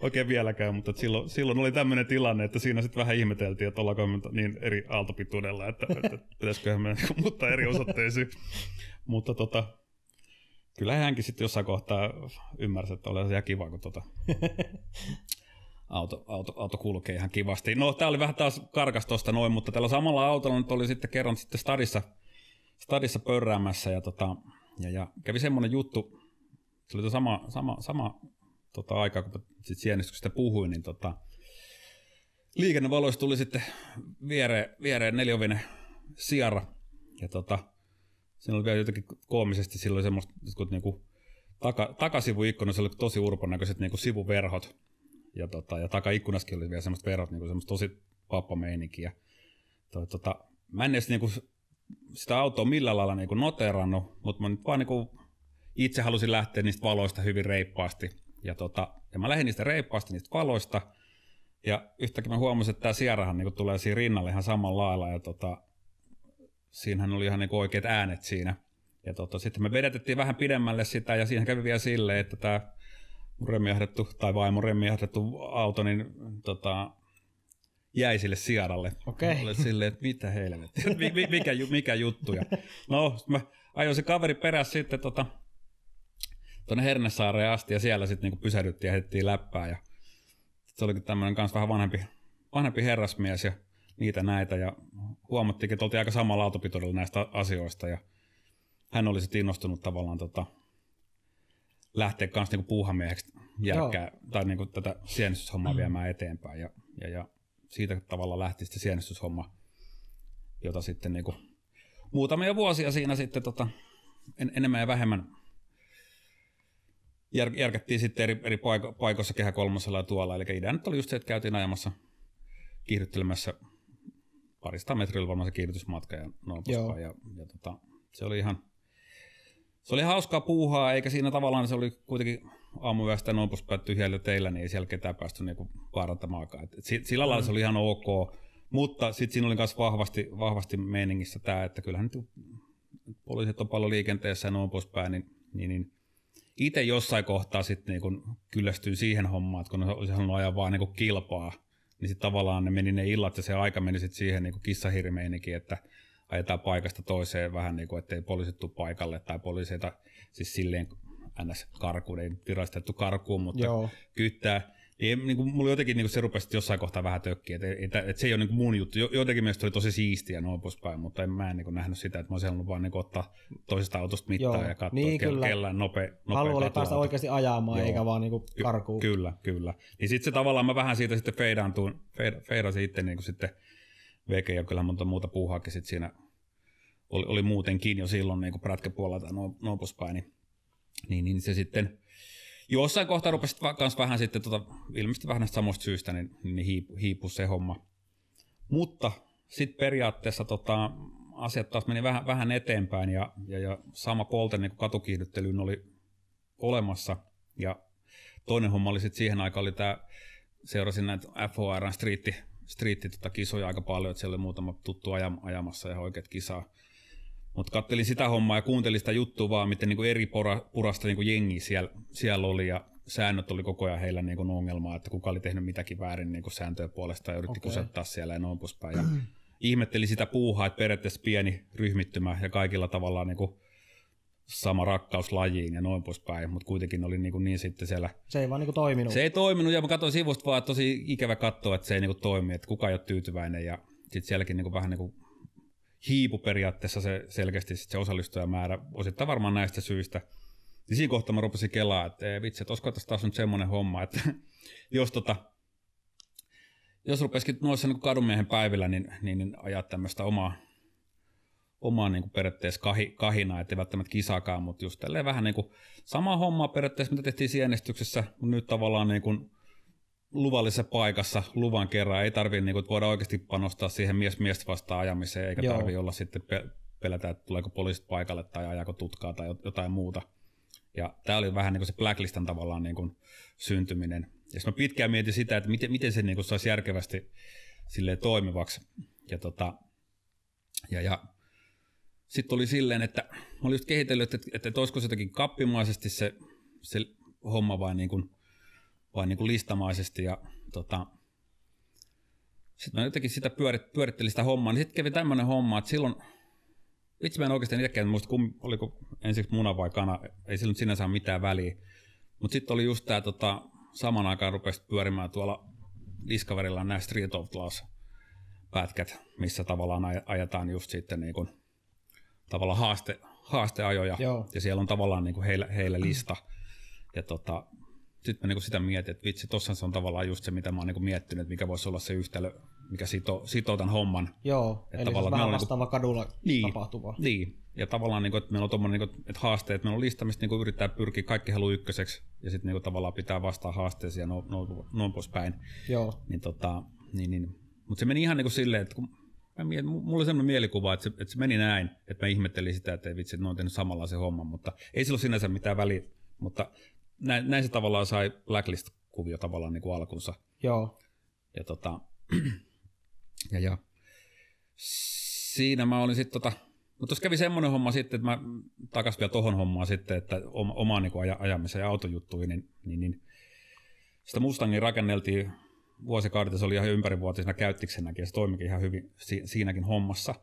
oikein vieläkään, mutta silloin, silloin oli tämmöinen tilanne, että siinä sitten vähän ihmeteltiin, että ollaanko me niin eri aaltopituudella, että, että pitäisiköhän me muuttaa eri osoitteisiin. mutta tota, kyllä hänkin sitten jossain kohtaa ymmärsi, että oli ihan kiva, kun tota, *laughs* auto, auto, auto kulkee ihan kivasti. No, tämä oli vähän taas karkas tuosta noin, mutta tällä samalla autolla nyt oli sitten kerran sitten stadissa, stadissa pörräämässä ja, tota, ja, ja kävi semmoinen juttu, se oli sama, sama, sama tota, aika, kun sitten sienestyksestä puhuin, niin tota, liikennevaloista tuli sitten viereen, viereen neljovinen siara ja tota, siinä oli vielä jotenkin koomisesti silloin semmoista, kun niinku, taka, takasivuikkunassa oli tosi urpon näköiset niinku sivuverhot, ja, tota, ja takaikkunaskin oli vielä semmoista verot, niin semmoista tosi pappameininkiä. Toi, tota, mä en edes niinku sitä autoa millään lailla niinku noterannut, mutta mä nyt vaan niinku itse halusin lähteä niistä valoista hyvin reippaasti. Ja, tota, ja mä lähdin niistä reippaasti niistä valoista, ja yhtäkkiä mä huomasin, että tämä sierahan niinku tulee siinä rinnalle ihan samalla lailla, ja tota, siinähän oli ihan niinku oikeat äänet siinä. Ja tota, sitten me vedetettiin vähän pidemmälle sitä, ja siihen kävi vielä silleen, että tämä remmiahdettu, tai vaimon remmiahdettu auto, niin tota, jäi sille sijaralle. Okei. Okay. silleen, että mitä helvettiä, *laughs* mikä, mikä juttu. Ja, no, mä ajoin se kaveri perässä sitten tota, tuonne Hernesaareen asti, ja siellä sitten niinku pysähdyttiin ja heitettiin läppää. Ja se olikin tämmöinen kanssa vähän vanhempi, vanhempi herrasmies ja niitä näitä, ja huomattiin, että oltiin aika samalla autopitoudella näistä asioista, ja hän oli sitten innostunut tavallaan tota, lähteä kanssa niinku puuhamieheksi järkkää, tai niinku tätä sienestyshommaa mm. viemään eteenpäin. Ja, ja, ja siitä tavalla lähti sitten sienestyshomma, jota sitten niinku muutamia vuosia siinä sitten tota, en, enemmän ja vähemmän jär, järkättiin sitten eri, eri paiko, paikoissa kehä kolmosella ja tuolla. Eli idea nyt oli just se, että käytiin ajamassa kiihdyttelemässä parista metrillä varmaan se kiihdytysmatka ja noin. Ja, ja tota, se oli ihan se oli hauskaa puuhaa, eikä siinä tavallaan se oli kuitenkin aamuyöstä noin poispäin tyhjällä teillä, niin ei siellä ketään päästy niinku vaarantamaankaan. Et sillä mm. lailla se oli ihan ok, mutta sitten siinä oli myös vahvasti, vahvasti meiningissä tämä, että kyllähän nyt poliisit on paljon liikenteessä ja noin poispäin, niin, niin, niin itse jossain kohtaa sitten niin kyllästyy siihen hommaan, että kun ne olisi halunnut ajaa vaan niin kilpaa, niin sitten tavallaan ne meni ne illat ja se aika meni sitten siihen niin kissahirmeinikin, että ajetaan paikasta toiseen vähän niin kuin, ettei poliisit tule paikalle tai poliiseita siis silleen ns. karkuun, ei virallistettu karkuun, mutta Joo. kyttää ei, niin kuin, mulla jotenkin niin kuin se rupesi jossain kohtaa vähän tökkiä, että, että, että se ei ole niin kuin mun juttu. Jotenkin mielestä oli tosi siistiä noin poispäin, mutta en mä en niin kuin nähnyt sitä, että mä olisin halunnut vaan niin kuin ottaa toisesta autosta mittaa Joo, ja katsoa, niin, että kyllä. kellään nopea, nopea Halu oli päästä oikeasti ajamaan, Joo. eikä vaan niin kuin karkuun. Ky- kyllä, kyllä. Niin sitten se tavallaan mä vähän siitä sitten feidaantuin, feidasin itse niin kuin sitten veke ja kyllä monta muuta puuhaakin sitten siinä oli, oli muutenkin jo silloin niin prätkäpuolella tai poispäin, niin, niin, niin se sitten jossain kohtaa rupesi myös vähän sitten, tota, ilmeisesti vähän näistä samoista syistä, niin, niin hiipu, hiipu se homma. Mutta sitten periaatteessa tota, asiat taas meni vähän, vähän eteenpäin ja, ja, ja sama polten niin katukiihdyttelyyn oli olemassa. Ja toinen homma oli sitten siihen aikaan, oli tämä, seurasin näitä FOR striitti, striitti tota kisoja aika paljon, että siellä oli muutama tuttu ajamassa ja oikeat kisaa mutta kattelin sitä hommaa ja kuuntelin sitä juttua vaan, miten niin kuin eri pora, purasta niin kuin jengi siellä, siellä oli ja säännöt oli koko ajan heillä niin kuin ongelmaa, että kuka oli tehnyt mitäkin väärin niin kuin sääntöjen puolesta ja yritti okay. kusettaa siellä ja noin poispäin. Ja ihmetteli sitä puuhaa, että periaatteessa pieni ryhmittymä ja kaikilla tavallaan niin kuin sama rakkaus lajiin ja noin poispäin, mutta kuitenkin oli niin, kuin niin sitten siellä... Se ei vaan niin kuin toiminut. Se ei toiminut ja mä katsoin sivusta vaan, että tosi ikävä katsoa, että se ei niin kuin toimi, että kuka ei ole tyytyväinen ja sitten sielläkin niin kuin vähän niin kuin hiipu periaatteessa se selkeästi sit se osallistujamäärä, osittain varmaan näistä syistä. Niin siinä kohtaa mä rupesin kelaa, että ei, vitsi, että olisiko tässä taas nyt semmoinen homma, että *laughs* jos tota, jos rupesikin noissa niin kadunmiehen päivillä, niin, niin, niin ajaa tämmöistä omaa, omaa niin kuin periaatteessa kahi, kahinaa, ettei välttämättä kisaakaan, mutta just tälleen vähän niin kuin sama homma periaatteessa, mitä tehtiin sienestyksessä, mutta nyt tavallaan niin kuin luvallisessa paikassa luvan kerran. Ei tarvitse niin kuin, voida oikeasti panostaa siihen mies miestä vastaan ajamiseen, eikä tarvitse olla sitten pe- pelätä, että tuleeko poliisit paikalle tai ajako tutkaa tai jotain muuta. Ja tämä oli vähän niin kuin se blacklistan tavallaan niin kuin syntyminen. Ja mä pitkään mietin sitä, että miten, miten se niin kuin saisi järkevästi silleen toimivaksi. Ja, tota, ja, ja sitten oli silleen, että mä olin just kehitellyt, että, että, että olisiko se jotenkin kappimaisesti se, se homma vai niin kuin vain niin kuin listamaisesti ja tota, sitten mä jotenkin sitä pyörit, pyörittelin sitä hommaa, niin sitten kävi tämmöinen homma, että silloin, itse mä en oikeastaan itsekään muista, kum, oliko ensiksi muna vai kana, ei sillä nyt sinänsä ole mitään väliä. Mutta sitten oli just tämä tota, saman aikaan rupesi pyörimään tuolla Discoverilla nämä Street of Class pätkät, missä tavallaan ajetaan just sitten niin kuin, tavallaan haaste, haasteajoja. Joo. Ja siellä on tavallaan niin kuin heillä, heillä lista. Ja tota, sitten mä niin sitä mietin, että vitsi, tossa se on tavallaan just se, mitä mä oon niin miettinyt, että mikä voisi olla se yhtälö, mikä sitoo, sitoo tämän homman. Joo, että eli tavallaan, vähän vastaava niin kadulla niin, tapahtuva. Niin, ja tavallaan, niin kuin, että meillä on tommonen, niin kuin, että haasteet, meillä on lista, mistä niin yrittää pyrkiä kaikki halu ykköseksi, ja sitten niin tavallaan pitää vastaa haasteeseen ja noin no, no, poispäin. Joo. Niin, tota, niin, niin. Mutta se meni ihan niin kuin silleen, että kun mä mulla oli sellainen mielikuva, että se, että se meni näin, että mä ihmettelin sitä, että ei vitsi, että ne on tehnyt samanlaisen homman, mutta ei sillä ole sinänsä mitään väliä, mutta näin, näin se tavallaan sai Blacklist-kuvio tavallaan niin kuin alkunsa. Joo. Ja, tota, *clears throat* ja, ja siinä mä olin sitten tota, mutta tuossa kävi semmoinen homma sitten, että mä takas vielä tohon hommaan sitten, että oma, oma niin aja, ajamisen ja autojuttuihin, niin, niin, niin sitä Mustangin rakenneltiin vuosikaudet, se oli ihan ympärivuotisena käyttiksenäkin, ja se toimikin ihan hyvin si, siinäkin hommassa.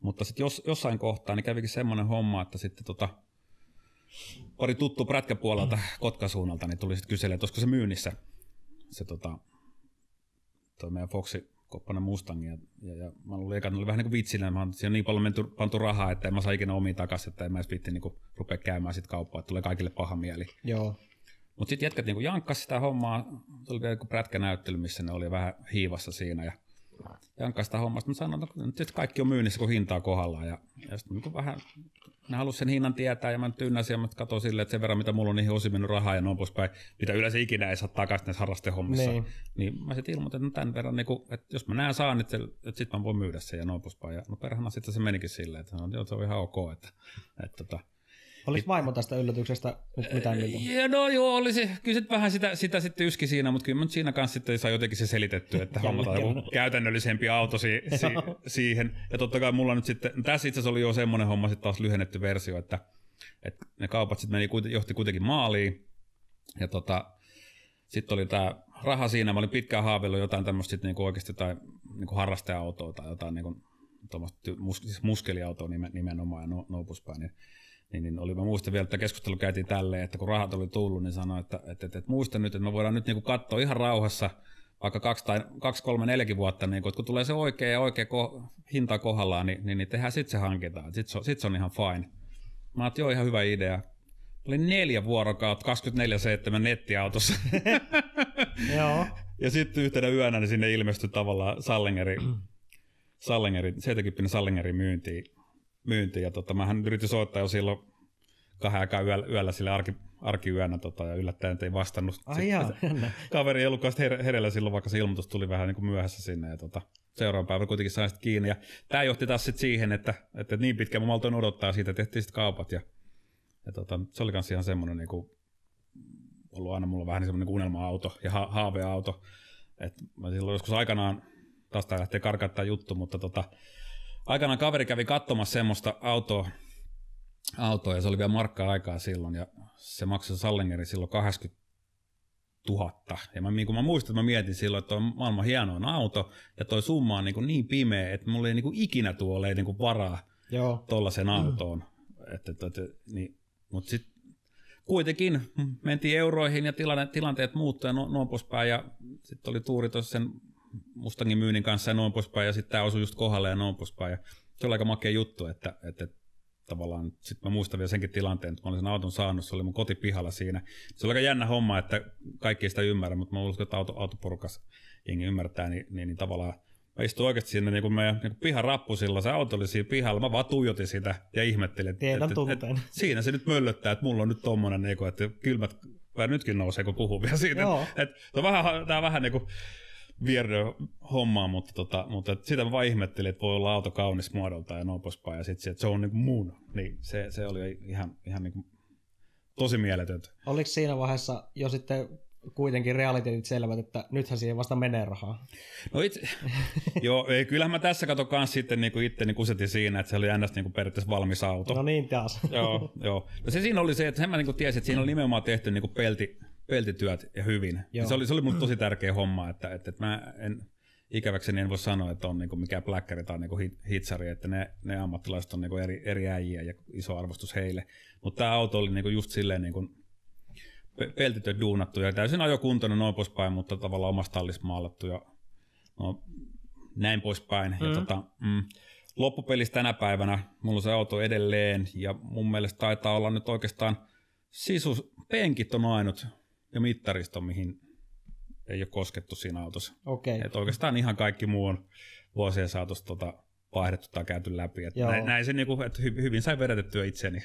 Mutta sitten jos, jossain kohtaa niin kävikin semmoinen homma, että sitten tota, pari tuttu prätkäpuolelta Kotkan suunnalta, niin tuli sitten kyselemään, että olisiko se myynnissä se tota, toi meidän Foxi Koppanen Mustang. Ja, ja, ja mä luulin, että oli vähän niin kuin vitsinä, mä siinä on niin paljon menty, pantu rahaa, että en mä saa ikinä omiin takaisin, että en mä edes vitti niin rupea käymään sit kauppaa, että tulee kaikille paha mieli. Joo. Mutta sitten jätkät niin jankkas sitä hommaa, se oli joku prätkänäyttely, missä ne oli vähän hiivassa siinä ja jankkas sitä hommaa. Sitten mä sanoin, että nyt kaikki on myynnissä, kun hintaa kohdallaan. Ja, ja sitten niin vähän ne halusi sen hinnan tietää ja mä nyt ynnäsin ja mä katsoin silleen, että sen verran mitä mulla on niihin osin mennyt rahaa ja noin poispäin, mitä yleensä ikinä ei saa takaisin näissä harrastehommissa. Niin. niin mä sitten ilmoitin, että tämän verran, niin kuin, että jos mä näen saan, että, että sitten mä voin myydä sen ja noin poispäin. Ja no perhana sitten se menikin silleen, että no, se on ihan ok. Että, että, että tota, Oliko vaimo tästä yllätyksestä nyt mitään mieltä? No joo, oli se, kyllä sit vähän sitä, sitä sitten yski siinä, mutta kyllä siinä kanssa sitten sai jotenkin se selitetty, että hommataan joku käytännöllisempi auto si, *laughs* si, siihen. Ja totta kai mulla nyt sitten, tässä itse asiassa oli jo semmoinen homma sitten taas lyhennetty versio, että, että ne kaupat sitten meni, johti kuitenkin maaliin. Ja tota, sitten oli tämä raha siinä, mä olin pitkään haaveillut jotain tämmöistä niinku oikeasti tai niinku harrasteautoa tai jotain niinku, mus, siis muskeliautoa nimenomaan ja no, noupuspäin. Niin niin, niin oli, mä muistan vielä, että keskustelu käytiin tälleen, että kun rahat oli tullut, niin sanoi, että, että, että, että muista nyt, että me voidaan nyt niin kuin katsoa ihan rauhassa vaikka kaksi, tai, kaksi kolme, neljäkin vuotta, niin kuin, että kun tulee se oikea ja oikea ko, hinta kohdallaan, niin, niin, niin tehdään sitten se hankitaan. Sitten se, sit se on ihan fine. Mä ajattelin, joo, ihan hyvä idea. Oli neljä vuorokautta 24-7 nettiautossa. *laughs* Joo. ja sitten yhtenä yönä niin sinne ilmestyi tavallaan Sallingeri, se teki Sallingerin myyntiin myyntiin. Ja tota, mähän yritin soittaa jo silloin kahden aikaa yöllä, yöllä sille arki, arkiyönä tota, ja yllättäen ei vastannut. Ai jaa, *laughs* Kaveri ei ollutkaan her- hereillä silloin, vaikka se ilmoitus tuli vähän niin kuin myöhässä sinne. Ja tota, seuraavan päivänä kuitenkin sain sitten kiinni. Ja tämä johti taas sit siihen, että, että niin pitkään mä maltoin odottaa siitä, tehtiin sitten kaupat. Ja, ja tota, se oli myös ihan semmoinen niin kuin, ollut aina mulla vähän semmoinen niin unelma-auto ja ha- haaveauto. Et mä silloin joskus aikanaan, taas tämä lähtee karkattaa juttu, mutta tota, aikanaan kaveri kävi katsomassa semmoista autoa, autoa ja se oli vielä markkaa aikaa silloin ja se maksoi Sallingeri silloin 80 000. Ja mä, niin kuin mä muistan, että mä mietin silloin, että on maailman hienoin auto ja toi summa on niin, kuin niin pimeä, että mulla ei niin kuin ikinä tuolle niin kuin varaa tuollaisen autoon. Mm. Että, että, että, niin, mutta sitten kuitenkin mentiin euroihin ja tilanne, tilanteet muuttuivat ja no, noin poispäin ja sitten oli tuuri tuossa sen Mustangin myynnin kanssa ja noin poispäin, ja sitten tämä osui just kohdalle ja noin poispäin. Ja se oli aika makea juttu, että, että tavallaan, sitten mä muistan vielä senkin tilanteen, että mä olin sen auton saanut, se oli mun kotipihalla siinä. Se oli aika jännä homma, että kaikki ei sitä ymmärrä, mutta mä uskon, että auto, autoporukas jengi ymmärtää, niin, niin, niin tavallaan Mä istuin oikeasti siinä niin kuin meidän niin pihan rappusilla, se auto oli siinä pihalla, mä vaan tuijotin sitä ja ihmettelin, että, että, että, että, *laughs* siinä se nyt möllöttää, että mulla on nyt tommonen, niin kuin, että kylmät vähän nytkin nousee, kun puhuu vielä siitä. Että, että, vähän, tää on vähän niin kuin, weirdo hommaa, mutta, tota, mutta sitä mä vaan ihmettelin, että voi olla auto kaunis muodolta ja noin poispäin, ja sitten se, että se on niin mun, niin se, se oli ihan, ihan niin kuin tosi mieletöntä. Oliko siinä vaiheessa jo sitten kuitenkin realiteetit selvät, että nythän siihen vasta menee rahaa. No itse, *laughs* joo, ei, kyllähän mä tässä kato kans sitten niin kuin itse niin kusetin siinä, että se oli ennäs niin kuin periaatteessa valmis auto. No niin taas. joo, joo. No se siinä oli se, että sen mä niin kuin tiesin, että siinä oli nimenomaan tehty niin kuin pelti, peltityöt ja hyvin. Ja se oli, se oli mulle tosi tärkeä homma, että, että, että mä en, ikäväkseni en voi sanoa, että on niinku mikään pläkkäri tai niinku hitsari, että ne, ne ammattilaiset on niinku eri, eri äijiä ja iso arvostus heille. Mutta tämä auto oli niinku just silleen niinku peltityöt duunattu ja täysin ajokuntoinen noin poispäin, mutta tavallaan omasta tallissa maalattu ja no, näin poispäin. Mm. Ja tota, mm, loppupelissä tänä päivänä mulla on se auto edelleen ja mun mielestä taitaa olla nyt oikeastaan sisus, penkit on ainut ja mittaristo, mihin ei ole koskettu siinä autossa. Okay. Et oikeastaan ihan kaikki muu on vuosien saatossa tota, vaihdettu tai käyty läpi. Et näin, näin se, niinku, että hyvin sai vedetettyä itseni.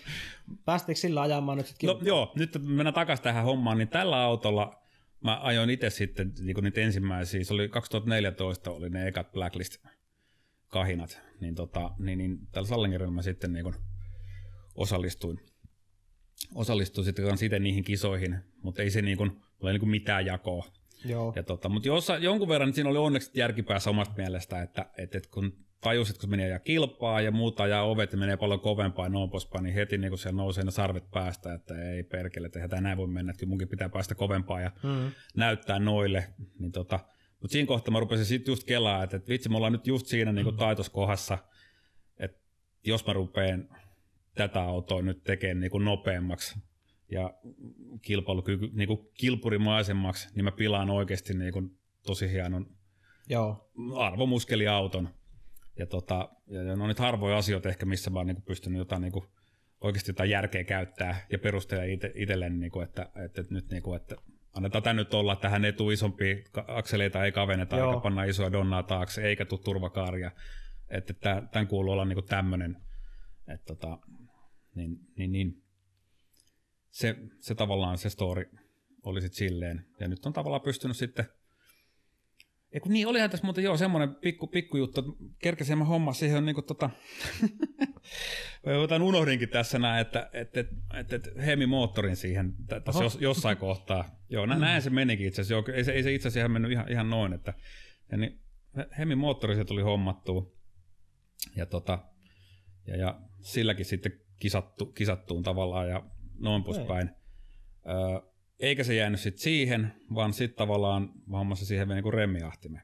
*laughs* Päästikö sillä ajamaan nyt sitten? No, joo, nyt mennään takaisin tähän hommaan, niin tällä autolla mä ajoin itse sitten niin niitä ensimmäisiä, se oli 2014 oli ne ekat Blacklist kahinat, niin, tota, niin, niin tällä Sallingerilla mä sitten niin osallistuin osallistui sitten itse niihin kisoihin, mutta ei se niin kuin, ole niin kuin mitään jakoa. Joo. Ja tota, mutta jos, jonkun verran niin siinä oli onneksi järkipäässä omasta mielestä, että, että, että kun tajusit, kun menee ja kilpaa ja muuta ja ovet ja menee paljon kovempaa ja noin poispäin, niin heti niin kun siellä nousee ne sarvet päästä, että ei perkele, että tämä näin voi mennä, että munkin pitää päästä kovempaa ja mm. näyttää noille. Niin tota, mutta siinä kohtaa mä rupesin sitten just kelaa, että, että vitsi, me ollaan nyt just siinä niin taitoskohdassa, että jos mä rupean tätä autoa nyt tekee niin kuin nopeammaksi ja kilpailukyky, niin kuin kilpurimaisemmaksi, niin mä pilaan oikeasti niin kuin tosi hienon Joo. arvomuskeliauton. Ja, tota, ja ne on nyt harvoja asioita ehkä, missä mä oon niin pystynyt jotain niin kuin, oikeasti jotain järkeä käyttää ja perustella ite, itselleni, niin kuin, että, että, että, nyt niin kuin, että annetaan tämä nyt olla, tähän ei tule isompia akseleita, ei kavenneta, Joo. eikä panna isoa donnaa taakse, eikä tule turvakaaria. Että tämän kuuluu olla niin tämmöinen, että tota, niin, niin, niin. Se, se tavallaan se story oli sitten silleen. Ja nyt on tavallaan pystynyt sitten Eiku niin, olihan tässä muuten joo semmoinen pikku, pikku juttu, että kerkesin mä homma siihen on niinku tota, *laughs* jotain unohdinkin tässä näin, että, että, että, että hemi moottorin siihen tässä jos, jossain kohtaa. Joo, nä, näin se menikin itse asiassa. Joo, ei, se, ei se itse asiassa mennyt ihan, ihan noin, että ja niin, hemi moottori se tuli hommattua. Ja, tota, ja, ja silläkin sitten kisattu, kisattuun tavallaan ja noin poispäin. Öö, eikä se jäänyt sitten siihen, vaan sitten tavallaan hommassa siihen vielä niin remmiahtimen.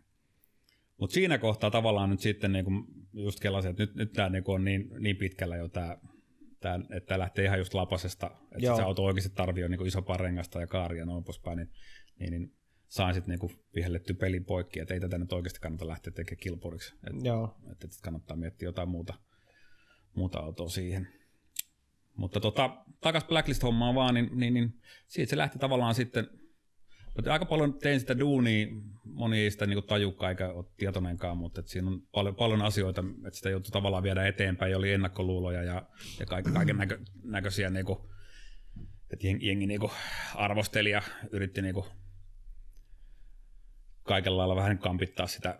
Mutta siinä kohtaa tavallaan nyt sitten niin just kelasin, että nyt, nyt tämä niin on niin, niin pitkällä jo tämä, tämä, että tämä lähtee ihan just lapasesta, että se auto oikeasti tarvii niin iso rengasta ja kaaria ja noin poispäin, niin, niin, niin sain sitten niin vihelletty pelin poikki, että ei tätä nyt oikeasti kannata lähteä tekemään kilpuriksi. Että, että, että kannattaa miettiä jotain muuta, muuta autoa siihen. Mutta tota, takas Blacklist-hommaan vaan, niin, niin, niin siitä se lähti tavallaan sitten, mutta aika paljon tein sitä duunia, moni ei sitä niin tajukkaan eikä ole tietoinenkaan, mutta että siinä on paljon, paljon asioita, että sitä joutui tavallaan viedä eteenpäin, oli ennakkoluuloja ja, ja kaiken, kaiken näkö, näköisiä, niin kuin, että jengi, jengi niin arvosteli ja yritti niin kaikella lailla vähän kampittaa sitä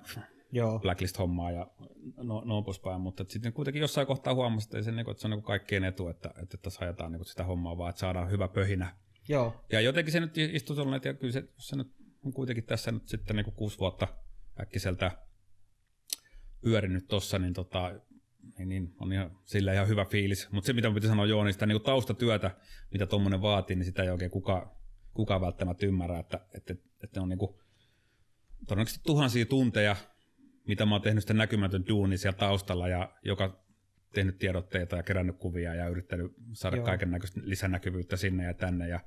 Joo. Blacklist-hommaa ja no, no poispäin, mutta sitten kuitenkin jossain kohtaa huomasi, että, se, niin kuin, että se on niin kaikkien etu, että, että tässä ajetaan niin sitä hommaa vaan, että saadaan hyvä pöhinä. Joo. Ja jotenkin se nyt istuu sellainen, että kyllä se, se nyt on kuitenkin tässä nyt sitten niin kuin kuusi vuotta äkkiseltä pyörinyt tuossa, niin, tota, niin, niin on ihan, sillä ihan hyvä fiilis. Mutta se, mitä piti sanoa joo, niin sitä niin taustatyötä, mitä tuommoinen vaatii, niin sitä ei oikein kukaan kuka välttämättä ymmärrä, että, että, että on niin kuin, todennäköisesti tuhansia tunteja mitä mä oon tehnyt sitä näkymätön duuni siellä taustalla ja joka tehnyt tiedotteita ja kerännyt kuvia ja yrittänyt saada Joo. kaiken näköistä lisänäkyvyyttä sinne ja tänne ja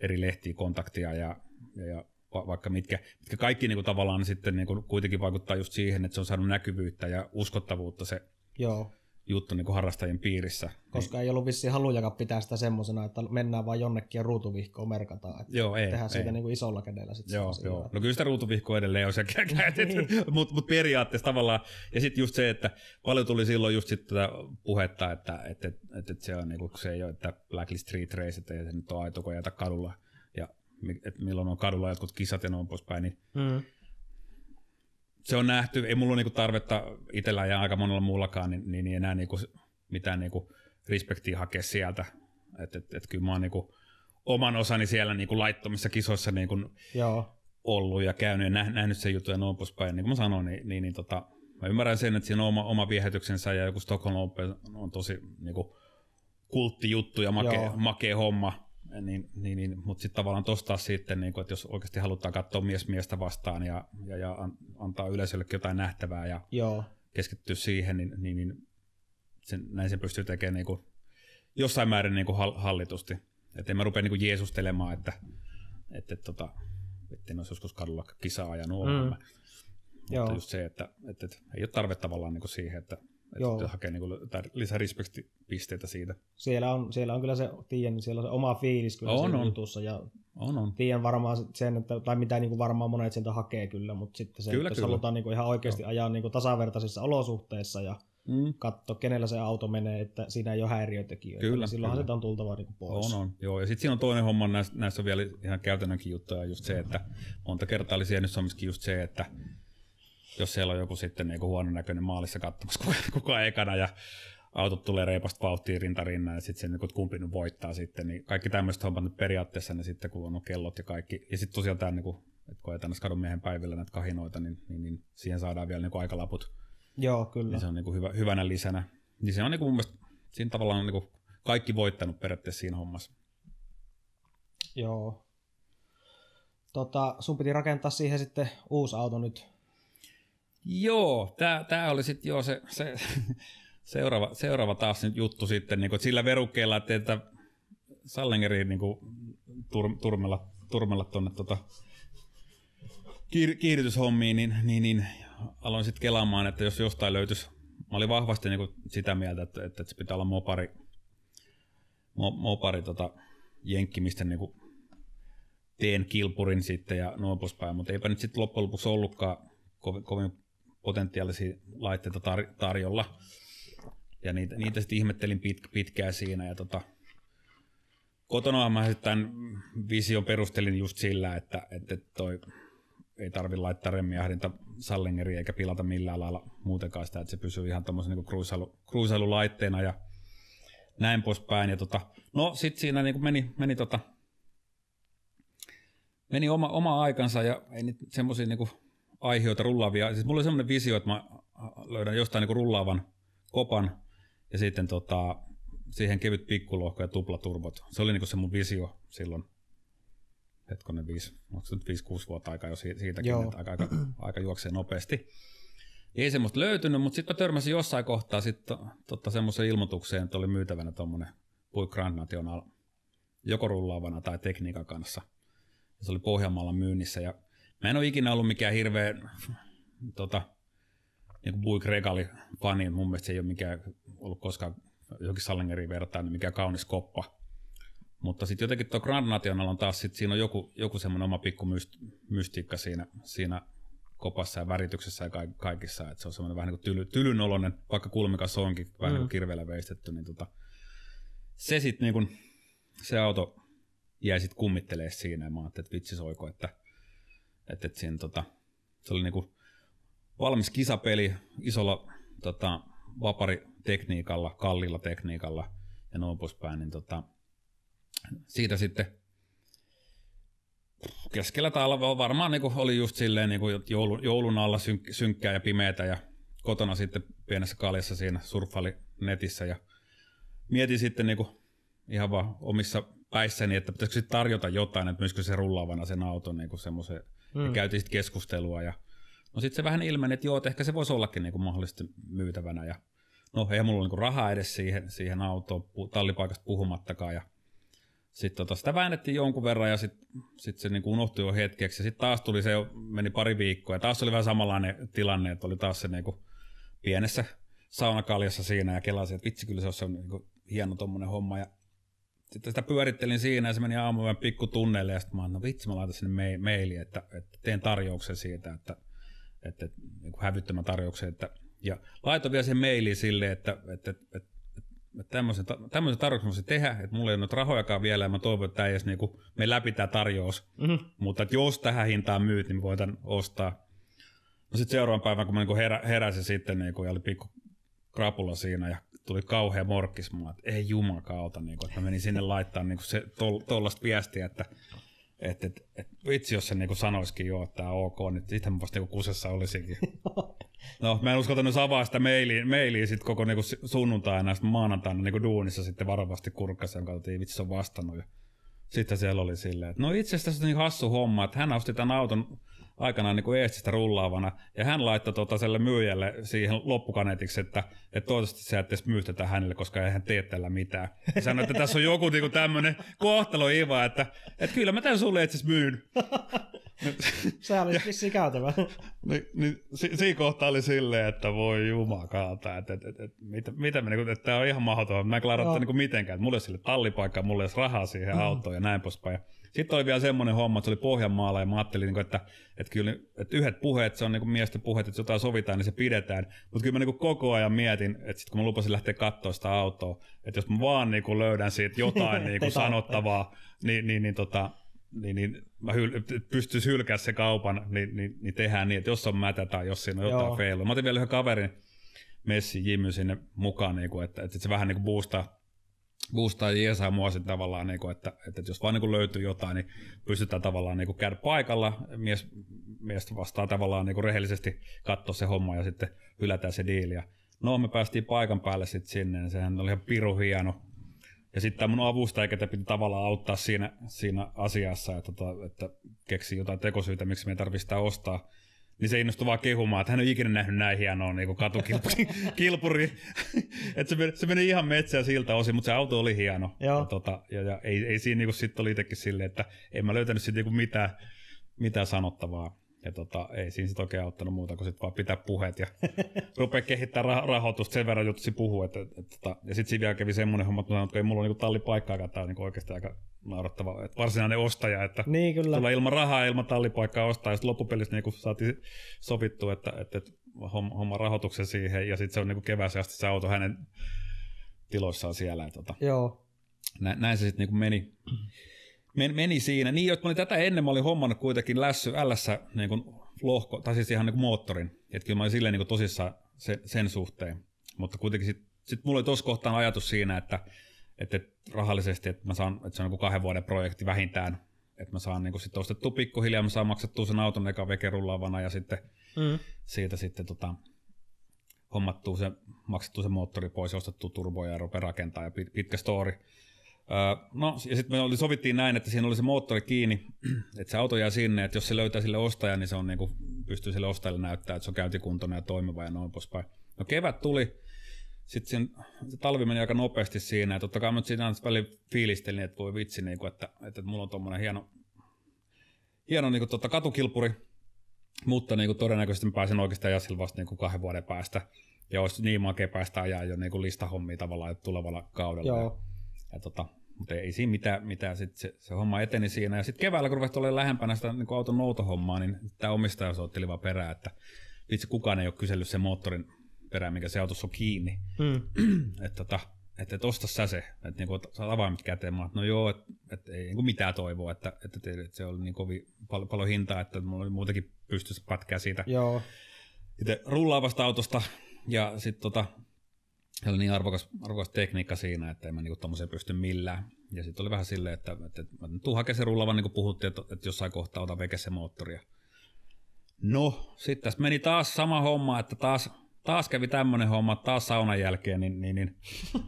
eri lehtiä, kontaktia ja, ja, ja vaikka mitkä, mitkä kaikki niin kuin tavallaan sitten niin kuin kuitenkin vaikuttaa just siihen, että se on saanut näkyvyyttä ja uskottavuutta se Joo juttu niin kuin harrastajien piirissä. Koska niin. ei ollut vissi halujakaan pitää sitä semmoisena, että mennään vaan jonnekin ja ruutuvihkoon merkataan. Että joo, ei, tehdään ei. siitä niin kuin isolla kädellä. Sit joo, joo. No kyllä sitä ruutuvihkoa edelleen on sekä *laughs* käytetty, niin. mutta mut periaatteessa tavallaan, ja sitten just se, että paljon tuli silloin just sitten tätä puhetta, että, että, että, että se, on, niin kuin, se ei ole, että Blacklist Street Race, että ei se nyt ole aito, kun kadulla, ja että milloin on kadulla jotkut kisat ja noin poispäin, niin mm se on nähty, ei mulla ole niinku tarvetta itsellä ja aika monella muullakaan, niin, niin, niin enää niinku mitään niinku respektiä hakea sieltä. Että et, et kyllä mä oon niinku oman osani siellä niinku laittomissa kisoissa niinku Joo. ollut ja käynyt ja nä, nähnyt sen jutun ja noin poispäin. Niin kuin mä sanoin, niin, niin, niin tota, mä ymmärrän sen, että siinä on oma, oma viehätyksensä ja joku Stockholm Open on tosi niinku, kulttijuttu ja makea, makea homma niin, niin, niin, mutta sitten tavallaan tostaa sitten, niin kun, että jos oikeasti halutaan katsoa mies miestä vastaan ja, ja, ja antaa yleisöllekin jotain nähtävää ja Joo. keskittyä siihen, niin, niin, niin sen, näin sen pystyy tekemään niin kuin, jossain määrin niin kuin hallitusti. Että en mä rupea niin kuin jeesustelemaan, että, että, että, tota, että en olisi joskus kadulla kisaa ajanut mm. Mutta Joo. just se, että, että, että ei ole tarve tavallaan niin kuin siihen, että Joo. hakee niin kuin, lisää respektipisteitä siitä. Siellä on, siellä on kyllä se, tiedän, siellä on se oma fiilis kyllä on, on. jutussa. Ja on, on. Tiedän varmaan sen, että, tai mitä niin kuin varmaan monet sieltä hakee kyllä, mutta sitten se, kyllä, jos kyllä. halutaan niin kuin ihan oikeasti Joo. ajaa niin kuin tasavertaisissa olosuhteissa ja mm. katsoa, kenellä se auto menee, että siinä ei ole häiriötekijöitä. Kyllä, niin silloinhan kyllä. se on tultava niin pois. On, on. Joo, ja sitten siinä on toinen homma, näissä, näissä on vielä ihan käytännönkin juttuja, just se, että monta kertaa oli siellä just se, että jos siellä on joku sitten niin huonon näköinen maalissa katsomassa kukaan *laughs* ekana ja autot tulee reipasta vauhtiin rintarinnan ja sitten se niin kumpi nyt voittaa sitten, niin kaikki tämmöiset hommat nyt periaatteessa ne sitten kun on kellot ja kaikki. Ja sitten tosiaan tämä, niin kuin, että kun ajetaan kadun miehen päivillä näitä kahinoita, niin, niin, niin siihen saadaan vielä niin aikalaput. Joo, kyllä. Niin se on niin kuin hyvä, hyvänä lisänä. Niin se on niin kuin mun mielestä, siinä tavallaan on niin kuin kaikki voittanut periaatteessa siinä hommassa. Joo. Tota, sun piti rakentaa siihen sitten uusi auto nyt Joo, tämä oli sitten jo se, se *laughs* seuraava, seuraava taas nyt juttu sitten, niin kuin, että sillä verukkeella, että, että Sallengeriin niin kuin, tur, turmella, turmella tuonne tota, kiir- kiihdytyshommiin, niin, niin, niin aloin sitten kelaamaan, että jos jostain löytyisi, mä olin vahvasti niin kuin sitä mieltä, että, että se pitää olla mopari, mo, mopari tota, jenkki, mistä niin kuin teen kilpurin sitten ja noin poispäin, mutta eipä nyt sitten loppujen lopuksi ollutkaan kovin, kovin potentiaalisia laitteita tar- tarjolla. Ja niitä, niitä sitten ihmettelin pit, pitkään siinä. Ja tota, kotona mä sitten vision perustelin just sillä, että, että toi ei tarvi laittaa remmiahdinta sallengeriä eikä pilata millään lailla muutenkaan sitä, että se pysyy ihan tuommoisen niin kruisailu, kruisailulaitteena ja näin poispäin. Ja tota, no sitten siinä niin meni, meni, tota, meni oma, oma aikansa ja ei nyt semmoisia niin aiheita rullaavia. Siis mulla oli semmoinen visio, että mä löydän jostain niin rullaavan kopan ja sitten tota, siihen kevyt pikkulohko ja tuplaturbot. Se oli niin se mun visio silloin hetkonen, viisi, onko se nyt 5-6 vuotta aikaa jo siitäkin, Joo. että aika, aika, aika juoksee nopeasti. Ei semmoista löytynyt, mutta sitten mä törmäsin jossain kohtaa sitten totta semmoiseen ilmoitukseen, että oli myytävänä tuommoinen Pui Grand National joko rullaavana tai tekniikan kanssa. Ja se oli Pohjanmaalla myynnissä ja mä en ole ikinä ollut mikään hirveä tota, niin kuin Buick Regali fani, mun mielestä se ei ole mikään ollut koskaan johonkin Salingeriin vertaan, niin mikään kaunis koppa. Mutta sitten jotenkin tuo Grand National on taas, sit siinä on joku, joku semmoinen oma pikku mystiikka siinä, siinä kopassa ja värityksessä ja kaikissa, että se on semmoinen vähän niin kuin tyly, tylynoloinen, vaikka kulmikas onkin vähän mm. niin kuin kirveellä veistetty, niin tota, se sitten niin kuin, se auto jäi sitten kummittelee siinä ja mä ajattelin, että vitsi soiko, että, että, että siinä tota, se oli niin kuin valmis kisapeli isolla tota, vaparitekniikalla, kallilla tekniikalla ja noin poispäin, niin tota, siitä sitten keskellä talvea varmaan niin kuin oli just silleen niin kuin joulun, joulun alla synk, synkkää ja pimeätä ja kotona sitten pienessä kaljassa siinä surffali netissä ja mietin sitten niin kuin ihan vaan omissa päissäni, että pitäisikö sitten tarjota jotain, että myöskö se rullaavana sen auton niin semmoisen, mm. ja käytiin sitten keskustelua ja no sitten se vähän ilmeni, että joo, että ehkä se voisi ollakin niin kuin mahdollisesti myytävänä ja no ei mulla niin rahaa edes siihen, siihen autoon, tallipaikasta puhumattakaan ja sitten tota, sitä väännettiin jonkun verran ja sitten sit se niin unohtui jo hetkeksi. Ja sitten taas tuli se, meni pari viikkoa ja taas oli vähän samanlainen tilanne, että oli taas se niin kuin pienessä saunakaljassa siinä ja kelasin, että vitsi kyllä se olisi niin kuin hieno tuommoinen homma. Ja sitten sitä pyörittelin siinä ja se meni aamuun pikku tunneille ja sitten mä no vitsi mä laitan sinne maili, että, että teen tarjouksen siitä, että, että, että niin kuin hävyttömän tarjouksen, että ja laitoin vielä sen mailiin silleen, että, että, että, että tämmöisen, tämmöisen tarjouksen voisi tehdä, että mulla ei ole nyt rahojakaan vielä ja mä toivon, että tämä ei edes niinku, me läpi tämä tarjous, mm-hmm. mutta että jos tähän hintaan myyt, niin voitan ostaa. No sitten seuraavan päivän, kun mä niinku herä, heräsin sitten niinku, ja oli pikku krapula siinä ja tuli kauhea morkkis mua, että ei jumakauta, niinku, että mä menin sinne laittaa niinku se tuollaista tol, viestiä, että et, et, et, vitsi, jos se niinku sanoisikin jo, että tämä on ok, niin sitten vasta niinku kusessa olisikin. No, mä en uskaltanut avaa sitä mailiin, mailiin sit koko niinku sunnuntaina ja maanantaina niinku duunissa sitten varovasti kurkkasi ja katsottiin, vitsi se on vastannut. Ja sitten siellä oli silleen, että no itse asiassa se on niin hassu homma, että hän osti tämän auton aikanaan niin kuin Eestistä rullaavana, ja hän laittoi tota selle myyjälle siihen loppukanetiksi, että, että toivottavasti se edes myyhtetä hänelle, koska ei hän tee tällä mitään. Ja sanoi, että tässä on joku niin kuin tämmöinen kohtalo Iva, että, että kyllä mä tämän sulle itse myyn. *laughs* Sehän olisi vissiin käytävä. *laughs* niin, niin, si, siinä kohtaa oli silleen, että voi jumakaalta, että, että, että, että mitä, mitä me, niin että tämä on ihan mahdotonta. Mä en klaraa niin mitenkään, että mulla ei sille tallipaikka, mulla ei rahaa siihen mm. autoon ja näin poispäin. Sitten oli vielä semmoinen homma, että se oli Pohjanmaalla ja mä ajattelin, niin että, että, kyllä, että yhdet puheet, se on niin miesten puheet, että jotain sovitaan, niin se pidetään. Mutta kyllä mä niin koko ajan mietin, että sitten kun mä lupasin lähteä katsoa sitä autoa, että jos mä vaan niin löydän siitä jotain *laughs* niin sanottavaa, niin, niin, niin, tota, niin, niin mä hyl- pystyisin hylkää se kaupan, niin, niin, niin tehdään niin, että jos on mätä tai jos siinä on jotain feilua. Mä otin vielä yhden kaverin, Messi Jimmy sinne mukaan, niin kuin, että, että se vähän niin kuin boostaa boostaa ja jeesaa mua sitten tavallaan, niin kuin, että, että jos vaan niin löytyy jotain, niin pystytään tavallaan niin käydä paikalla, mies, mies vastaa tavallaan niin rehellisesti katsoa se homma ja sitten hylätään se diili. Ja no me päästiin paikan päälle sitten sinne, niin sehän oli ihan piru hieno. Ja sitten tämä mun avustaja, ketä piti tavallaan auttaa siinä, siinä asiassa, että, tota, että keksi jotain tekosyitä, miksi me ei tarvitse sitä ostaa niin se innostui vaan kehumaan, että hän on ikinä nähnyt näin hienoa niin katukilpuri. *laughs* kilpuri. että se, meni, se meni ihan metsään siltä osin, mutta se auto oli hieno. Joo. Ja, tota, ja, ja ei, ei siinä niin sitten oli itsekin silleen, että en mä löytänyt siitä niin mitään, mitään sanottavaa. Ja tota, ei siinä sitten oikein auttanut muuta kuin sit vaan pitää puheet ja *laughs* rupea kehittämään rah- rahoitusta. Sen verran juttusi puhuu. Että, että, tota, ja sitten siinä vielä kävi semmoinen homma, että ei mulla ole niinku tallipaikkaakaan. Tämä on niinku oikeasti aika naurattava. Että varsinainen ostaja, että niin, kyllä. tulee ilman rahaa ilman tallipaikkaa ostaa. Ja sitten loppupelissä niinku saatiin sovittu, että, että, että homma rahoituksen siihen. Ja sitten se on niinku kevääseen asti se auto hänen tiloissaan siellä. Tota, Joo. Nä, näin se sitten niinku meni men, meni siinä. Niin, että mä olin tätä ennen, mä olin hommannut kuitenkin lässy ällässä niin kuin lohko, tai siis ihan niin kuin moottorin. Että kyllä mä olin silleen niin kuin tosissaan sen, sen suhteen. Mutta kuitenkin sitten sit mulla oli tuossa kohtaan ajatus siinä, että, että rahallisesti, että, mä saan, että se on niin kuin kahden vuoden projekti vähintään, että mä saan niin sitten ostettua pikkuhiljaa, mä saan maksettua sen auton eka veke rullaavana ja sitten mm. siitä sitten tota, hommattua se, maksettu se moottori pois ja ostettu turboja ja rupea rakentaa ja pitkä story. No, ja sitten me oli, sovittiin näin, että siinä oli se moottori kiinni, *clears throat* että se auto jää sinne, että jos se löytää sille ostajan, niin se on niinku, pystyy sille ostajalle näyttää, että se on käyntikuntoinen ja toimiva ja noin poispäin. No kevät tuli, sitten sen, se talvi meni aika nopeasti siinä, ja totta kai mä siinä välillä fiilistelin, että voi vitsi, niin kuin, että, että, että mulla on tuommoinen hieno, hieno niin kuin, tota, katukilpuri, mutta niin kuin, todennäköisesti mä pääsen oikeastaan ajaa sillä vasta niin kuin kahden vuoden päästä. Ja olisi niin makea päästä ajaa jo niin kuin listahommia tavallaan tulevalla kaudella. Joo. Ja, ja tota, mutta ei siinä mitään, mitään sit se, se, homma eteni siinä. Ja sitten keväällä, kun ruvesi olemaan lähempänä sitä niin auton noutohommaa, niin tämä omistaja soitteli vaan perään, että vitsi kukaan ei ole kysellyt sen moottorin perään, mikä se autossa on kiinni. *clears throat* Mm. että tota, että et osta sä se, että niinku, saat avaimet käteen. Mä no joo, että et ei niinku mitään toivoa, että, että, et, et se oli niin kovin pal- paljon hintaa, että mulla oli muutenkin pystyssä pätkää siitä joo. Itse rullaavasta autosta. Ja sitten tota, se oli niin arvokas, arvokas tekniikka siinä, että en mä niinku tommoseen pysty millään. Ja sitten oli vähän silleen, että, että, että tuu hakee se rullavan, niin kuin puhuttiin, että, että jossain kohtaa ota veke se moottoria. No, sitten tässä meni taas sama homma, että taas, taas kävi tämmöinen homma, taas saunan jälkeen, niin, niin, niin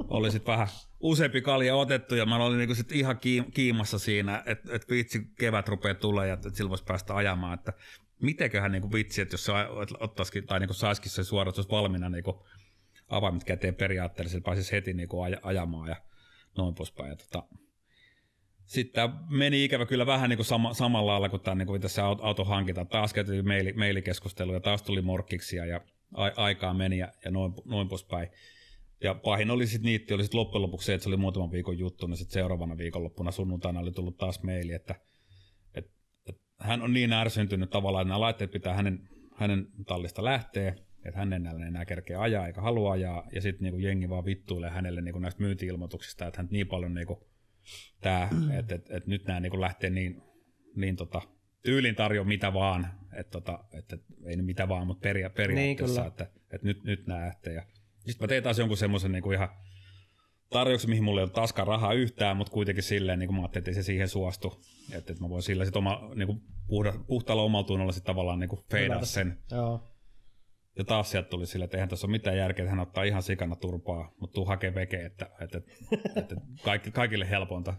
oli sitten vähän useampi kalja otettu, ja mä olin niinku sit ihan kiimassa siinä, että, että vitsi kevät rupeaa tulee, ja että sillä voisi päästä ajamaan, että mitenköhän niinku vitsi, että jos se ottaisikin, tai niinku saisikin se suoritus valmiina niinku avaimet käteen periaatteessa, pääsisi heti niin kuin aj- ajamaan ja noin poispäin. Ja tota, sitten tämä meni ikävä kyllä vähän niin kuin sama, samalla lailla kuin tämä niin tässä auto hankita. Taas käytiin maili, mailikeskustelua ja taas tuli morkkiksia ja a, aikaa meni ja, ja noin, noin poispäin. Ja pahin oli sitten niitti, oli sitten loppujen lopuksi se, että se oli muutaman viikon juttu, niin sitten seuraavana viikonloppuna sunnuntaina oli tullut taas maili, että, että, että hän on niin ärsyntynyt tavallaan, että nämä laitteet pitää hänen, hänen tallista lähteä, että hän enää enää kerkeä ajaa eikä halua ajaa, ja sitten niinku jengi vaan vittuilee hänelle niinku näistä myynti-ilmoituksista, että hän niin paljon niinku, tää, että et, et nyt nämä niinku lähtee niin, niin tota, tyylin tarjoa mitä vaan, että tota, et, et, ei nyt mitä vaan, mutta peria, periaatteessa, niin, että et nyt, nyt nämä lähtee. Ja sitten mä tein taas jonkun semmoisen niinku ihan tarjouksen, mihin mulla ei ole taaskaan rahaa yhtään, mutta kuitenkin silleen, niin kuin mä ajattelin, että ei se siihen suostu. Että, että mä voin sillä sitten oma, niin kuin puhda, puhtaalla omalla tunnolla sitten tavallaan niin feidata sen. Joo. Ja taas sieltä tuli sille, että eihän tässä ole mitään järkeä, että hän ottaa ihan sikana turpaa, mutta tuu hakee veke, että, että, että, että kaikki, kaikille helpointa.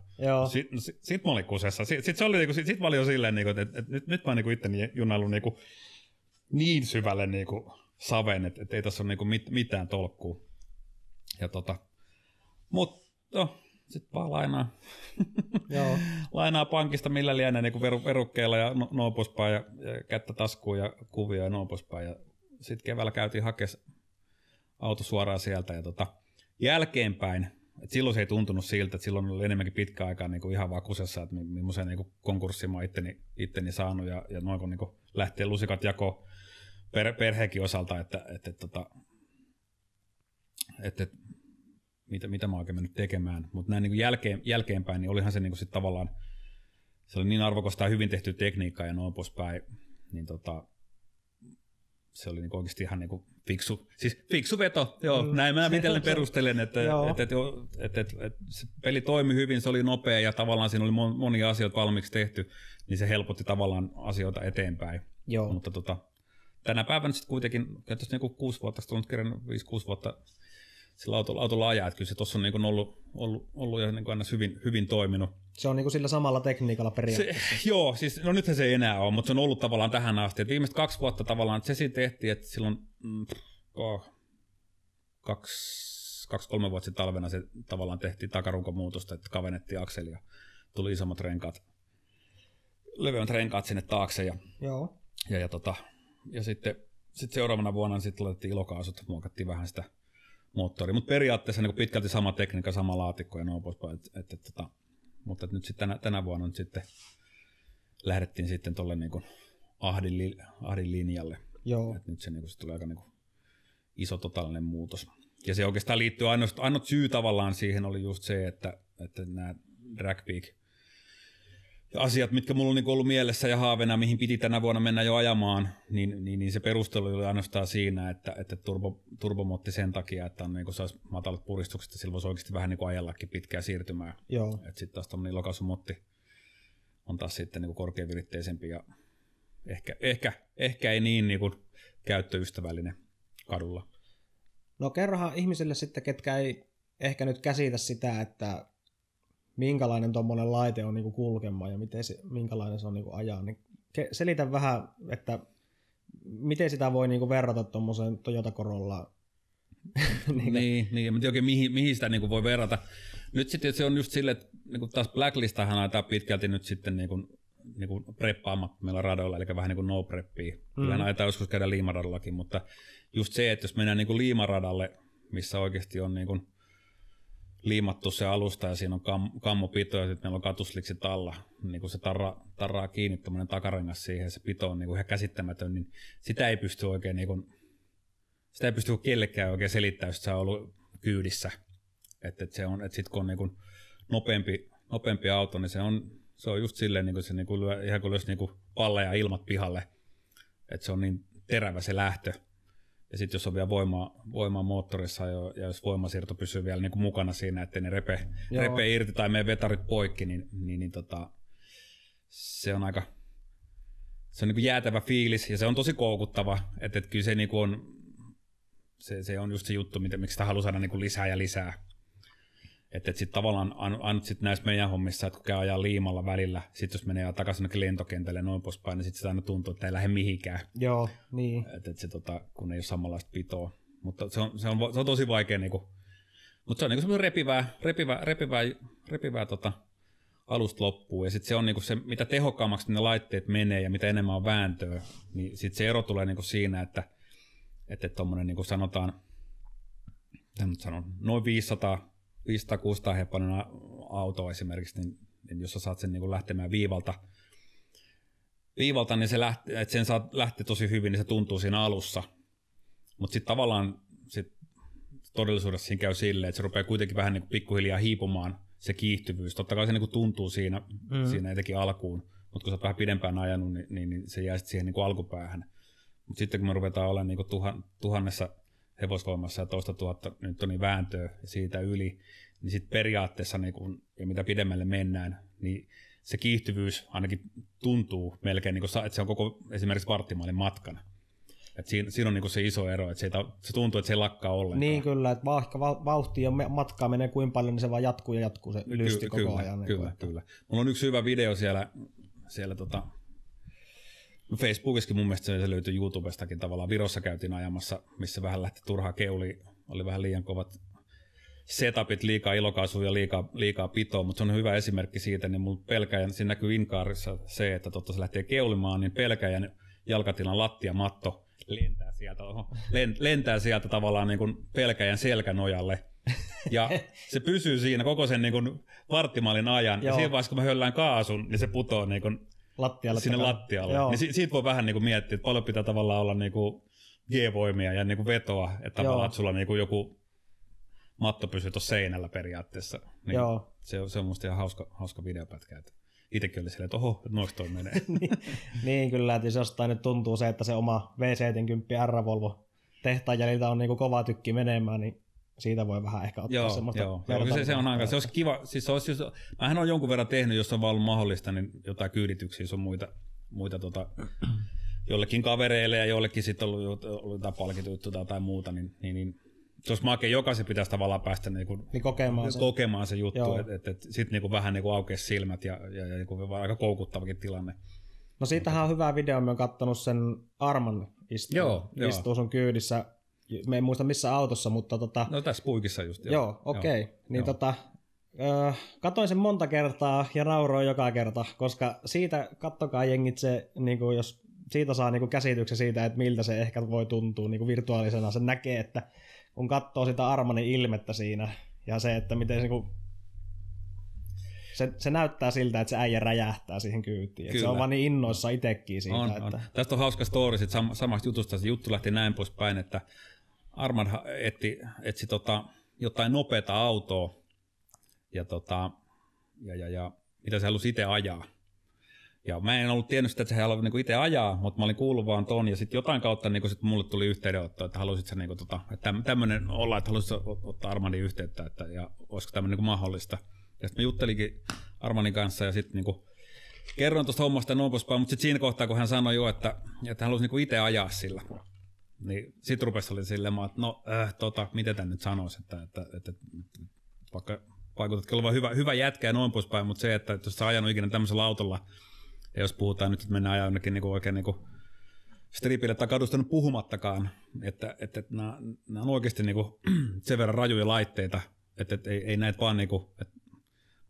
Sitten sit, sit mä olin kusessa. Sitten sit se oli, niinku, sit, sit mä olin jo silleen, niinku, että, että, että nyt, nyt mä oon niinku itteni junnaillut niinku, niin syvälle niinku, saven, että, että ei tässä ole niinku mit, mitään tolkkua. Ja tota, mutta no, sitten vaan lainaa. Joo. *laughs* lainaa pankista millä lienee niin verukkeella ja no, noin poispäin ja, ja kättä taskuun ja kuvia ja noin poispäin. Ja sitten keväällä käytiin hakea auto suoraan sieltä ja tota, jälkeenpäin, et silloin se ei tuntunut siltä, että silloin oli enemmänkin pitkä aikaa niin kuin ihan vakusessa, että millaisen niin konkurssin mä itteni, itteni saanut ja, ja noin kun niin kuin lähtee lusikat jako per, perheekin osalta, että, että, että, tota, että, että mitä, mitä mä oikein mennyt tekemään. Mutta näin niin kuin jälkeen, jälkeenpäin, niin olihan se niin kuin sit tavallaan, se oli niin arvokasta ja hyvin tehty tekniikka ja noin poispäin, niin tota, se oli niinku oikeasti ihan niinku fiksu, siis fiksu veto, joo, mm, näin mä miten perustelen, että, *laughs* että, että, että, että, että se peli toimi hyvin, se oli nopea ja tavallaan siinä oli monia asioita valmiiksi tehty, niin se helpotti tavallaan asioita eteenpäin. Joo. Mutta tota, tänä päivänä sitten kuitenkin, että niinku kuusi vuotta, sitten on kerran viisi-kuusi vuotta sillä autolla, autolla ajaa, että kyllä se tuossa on niin ollut, ollut, ollut ja niin aina hyvin, hyvin toiminut. Se on niin sillä samalla tekniikalla periaatteessa. Se, joo, siis no nythän se ei enää ole, mutta se on ollut tavallaan tähän asti. Et viimeiset kaksi vuotta tavallaan, että se siinä tehtiin, että silloin mm, oh, kaksi, kaksi, kolme vuotta sitten talvena se tavallaan tehtiin takarunkomuutosta, että kavennettiin akselia, tuli isommat renkaat, leveämmät renkaat sinne taakse ja Joo. Ja, ja, tota, ja sitten sit seuraavana vuonna sitten laitettiin ilokaasut, muokattiin vähän sitä moottoria. Mutta periaatteessa niin pitkälti sama tekniikka, sama laatikko ja noin poispäin. Et, et, et, tota, mutta nyt sitten tänä, tänä vuonna nyt sitten lähdettiin sitten tuolle niin ahdin, ahdin linjalle. Joo. Et nyt se, niin kuin, se tuli aika niin kuin, iso totaalinen muutos. Ja se oikeastaan liittyy ainoa, ainoa syy tavallaan siihen oli just se, että, että nämä dragpeak asiat, mitkä mulla on niin ollut mielessä ja haaveena, mihin piti tänä vuonna mennä jo ajamaan, niin, niin, niin se perustelu oli ainoastaan siinä, että, että turbo, turbomotti sen takia, että on niin saisi matalat puristukset ja sillä voisi oikeasti vähän niin kuin ajellakin pitkää siirtymää. Joo. Että sitten taas tämmöinen ilokaasumotti on taas sitten niin korkeaviritteisempi ja ehkä, ehkä, ehkä ei niin, niin kuin käyttöystävällinen kadulla. No kerrohan ihmisille sitten, ketkä ei ehkä nyt käsitä sitä, että minkälainen tuommoinen laite on niin kulkemaan ja miten se, minkälainen se on niin ajaa. Niin selitä vähän, että miten sitä voi niin verrata tuommoiseen Toyota Corollaan. *laughs* niin, niin, niin, en tiedä oikein mihin, mihin sitä niin voi verrata. Nyt sitten se on just silleen, että niin taas Blacklistahan ajetaan pitkälti nyt sitten niin kuin, niin kuin preppaamattomilla radoilla, eli vähän niin kuin no preppia. Mm. Kyllä ajetaan joskus käydä liimaradallakin, mutta just se, että jos mennään niin kuin liimaradalle, missä oikeasti on niin kuin liimattu se alusta ja siinä on kam, kammopito ja sitten meillä on katusliksit alla, niin kun se tarra, tarraa kiinni tuommoinen takarengas siihen se pito on niin kuin ihan käsittämätön, niin sitä ei pysty oikein niin kuin, sitä ei pysty kellekään oikein selittämään, jos se on ollut kyydissä. Että et se on, että sitten kun on niin kuin nopeampi, nopeampi auto, niin se on, se on just silleen, niin kuin se niin kuin lyö, ihan kuin lyöisi niin kuin palleja ilmat pihalle. Että se on niin terävä se lähtö. Ja sitten jos on vielä voimaa, voimaa moottorissa jo, ja jos voimasiirto pysyy vielä niin kuin mukana siinä, että ne repe, repe irti tai menee vetarit poikki, niin, niin, niin tota, se on aika se on niin kuin jäätävä fiilis ja se on tosi koukuttava. Että, että kyllä se, niin kuin on, se, se on just se juttu, mitä, miksi sitä haluaa saada niin kuin lisää ja lisää. Että et sitten tavallaan ainut sit näissä meidän hommissa, että kun käy ajaa liimalla välillä, sitten jos menee takaisin lentokentälle noin poispäin, niin sitten se aina tuntuu, että ei lähde mihinkään. Joo, niin. Että et se tota, kun ei ole samanlaista pitoa. Mutta se on, se on, se on tosi vaikea niinku, mutta se on niinku semmoinen repivää, repivää, repivää, repivää tota, alusta loppuun. Ja sitten se on niinku se, mitä tehokkaammaksi ne laitteet menee ja mitä enemmän on vääntöä, niin sitten se ero tulee niinku siinä, että että tuommoinen niinku sanotaan, sanon, noin 500 500-600 heppainen auto esimerkiksi, niin, niin jos sä saat sen niin kuin lähtemään viivalta, viivalta, niin se lähtee, että sen saat lähteä tosi hyvin, niin se tuntuu siinä alussa. Mutta sitten tavallaan sit todellisuudessa siinä käy silleen, että se rupeaa kuitenkin vähän niin kuin pikkuhiljaa hiipumaan se kiihtyvyys. Totta kai se niin kuin tuntuu siinä, mm. siinä etenkin alkuun, mutta kun sä oot vähän pidempään ajanut, niin, niin, niin se jää sitten siihen niin kuin alkupäähän. Mutta sitten kun me ruvetaan olemaan niin kuin tuhan, tuhannessa hevosvoimassa ja toista tuhatta nyt on niin vääntöä ja siitä yli, niin sitten periaatteessa, niin kun, ja mitä pidemmälle mennään, niin se kiihtyvyys ainakin tuntuu melkein, niin kuin, että se on koko esimerkiksi varttimaalin matkana. Et siinä, siinä on niin se iso ero, että se, se tuntuu, että se ei lakkaa ollenkaan. Niin kyllä, että vaikka vauhti ja matkaa menee kuin paljon, niin se vaan jatkuu ja jatkuu se lysti Ky- koko kyllä, ajan. Niin kyllä, kyllä. Mulla on yksi hyvä video siellä, siellä tota, Facebookissakin mun mielestä se löytyy YouTubestakin tavallaan. Virossa käytiin ajamassa, missä vähän lähti turhaa keuli, oli vähän liian kovat setupit, liikaa ilokaasua ja liikaa, liikaa pitoa, mutta se on hyvä esimerkki siitä, niin mun pelkäjän, siinä näkyy inkaarissa se, että totta se lähtee keulimaan, niin pelkäjän jalkatilan lattiamatto lentää sieltä, lentää sieltä tavallaan niin kuin pelkäjän selkänojalle. Ja *laughs* se pysyy siinä koko sen niin kuin varttimaalin ajan. Joo. Ja siinä vaiheessa, kun mä höllään kaasun, niin se putoo niin kuin lattialle sinne takana. lattialle. Joo. Niin siitä voi vähän niin kuin miettiä, että paljon pitää tavallaan olla niin kuin G-voimia ja niin kuin vetoa, että tavallaan että sulla niin kuin joku matto pysyy tuossa seinällä periaatteessa. Niin Joo. Se, on, se on musta ihan hauska, hauska videopätkä. Että itsekin oli silleen, että oho, noista toi menee. *laughs* niin, niin, kyllä, että jos jostain nyt tuntuu se, että se oma V70 R-Volvo tehtaan jäljiltä on niin kova tykki menemään, niin siitä voi vähän ehkä ottaa joo, semmoista joo, joo. Se, se, on aika, se olisi kiva, siis se olisi, jos, mähän on jonkun verran tehnyt, jos on vaan ollut mahdollista, niin jotain kyydityksiä, on muita, muita tota, *clears throat* jollekin kavereille ja jollekin sitten ollut, ollut jotain palkituttuja tai muuta, niin, niin, niin se olisi makea, jokaisen pitäisi tavallaan päästä niinku, niin kokemaan, se. kokemaan se juttu, että et, et, sitten niinku vähän niinku aukeaa silmät ja, ja, ja niinku aika koukuttavakin tilanne. No siitähän on hyvä video, mä oon kattonut sen Arman istuu, joo, istuu joo. sun kyydissä. Me en muista missä autossa, mutta tota... No tässä puikissa just. Joo, joo okei. Okay. Niin joo. tota, Öö, katoin sen monta kertaa ja nauroin joka kerta, koska siitä kattokaa jengit se, niin kuin jos siitä saa niinku käsityksen siitä, että miltä se ehkä voi tuntua niinku virtuaalisena. Se näkee, että kun katsoo sitä Armanin ilmettä siinä ja se, että miten se niinku se, se näyttää siltä, että se äijä räjähtää siihen kyytiin. Se on vaan niin innoissa itsekin siitä. On, että... on. Tästä on hauska story sit sam- samasta jutusta. Se juttu lähti näin poispäin, että Armand etsi, etsi tota, jotain nopeata autoa ja, tota, ja, ja, ja mitä se halusi itse ajaa. Ja mä en ollut tiennyt sitä, että se haluaa niinku itse ajaa, mutta mä olin kuullut vaan ton, ja sitten jotain kautta niinku sit mulle tuli yhteydenotto, että halusit sä niinku tota, että tämmöinen olla, että haluaisit ottaa Armandin yhteyttä, että, ja olisiko tämmöinen niinku mahdollista. Ja sitten mä juttelinkin Armanin kanssa, ja sitten niinku, kerroin tuosta hommasta ja noin poispäin, mutta sitten siinä kohtaa, kun hän sanoi jo, että, että hän halusi niinku itse ajaa sillä, niin sitten rupesi oli silleen, että no, äh, tota, miten tämän nyt sanoisi, että, että, että, että vaikka vaikutatkin olevan hyvä, hyvä jätkä ja noin poispäin, mutta se, että jos sä ajanut ikinä tämmöisellä autolla, ja jos puhutaan nyt, että mennään ajaa jonnekin niin oikein niin stripille tai kadusta nyt puhumattakaan, että, että, että nämä, nämä on oikeasti niin kuin *clears throat* sen verran rajuja laitteita, että, että ei, ei näitä vaan niin kuin, että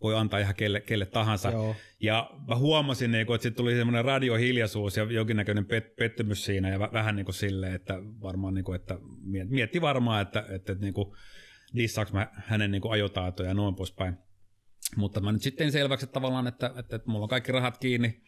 voi antaa ihan kelle, kelle tahansa. Joo. Ja mä huomasin, niin kuin, että sitten tuli semmoinen radiohiljaisuus ja jonkinnäköinen pet, pettymys siinä ja vähän niin kuin silleen, että varmaan niin kuin, että mietti varmaan, että, että, että niin kuin, dissaaks mä hänen niin kuin ajotaatoja ja noin poispäin. Mutta mä nyt sitten selväksi että tavallaan, että, että, että mulla on kaikki rahat kiinni,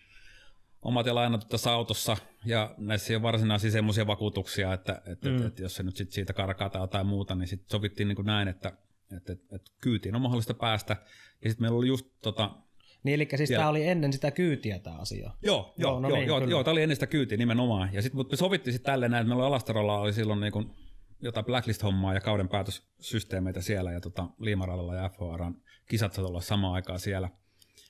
omat ja lainatut tässä autossa, ja näissä ei ole varsinaisia semmoisia vakuutuksia, että, että, mm. että, että jos se nyt sit siitä karkaa tai jotain muuta, niin sitten sovittiin niin kuin näin, että, että, että, että kyytiin on mahdollista päästä. Ja sitten meillä oli just tota, niin, eli siis tämä oli ennen sitä kyytiä tämä asia. Joo, joo, joo, no joo, niin, joo, joo tämä oli ennen sitä kyytiä nimenomaan. Ja sitten me sovittiin sitten tälleen näin, että meillä oli Alastarolla oli silloin niin kuin jotain blacklist-hommaa ja kauden päätössysteemeitä siellä ja tota, Liimarallalla ja FHRan kisat saa olla samaan aikaan siellä.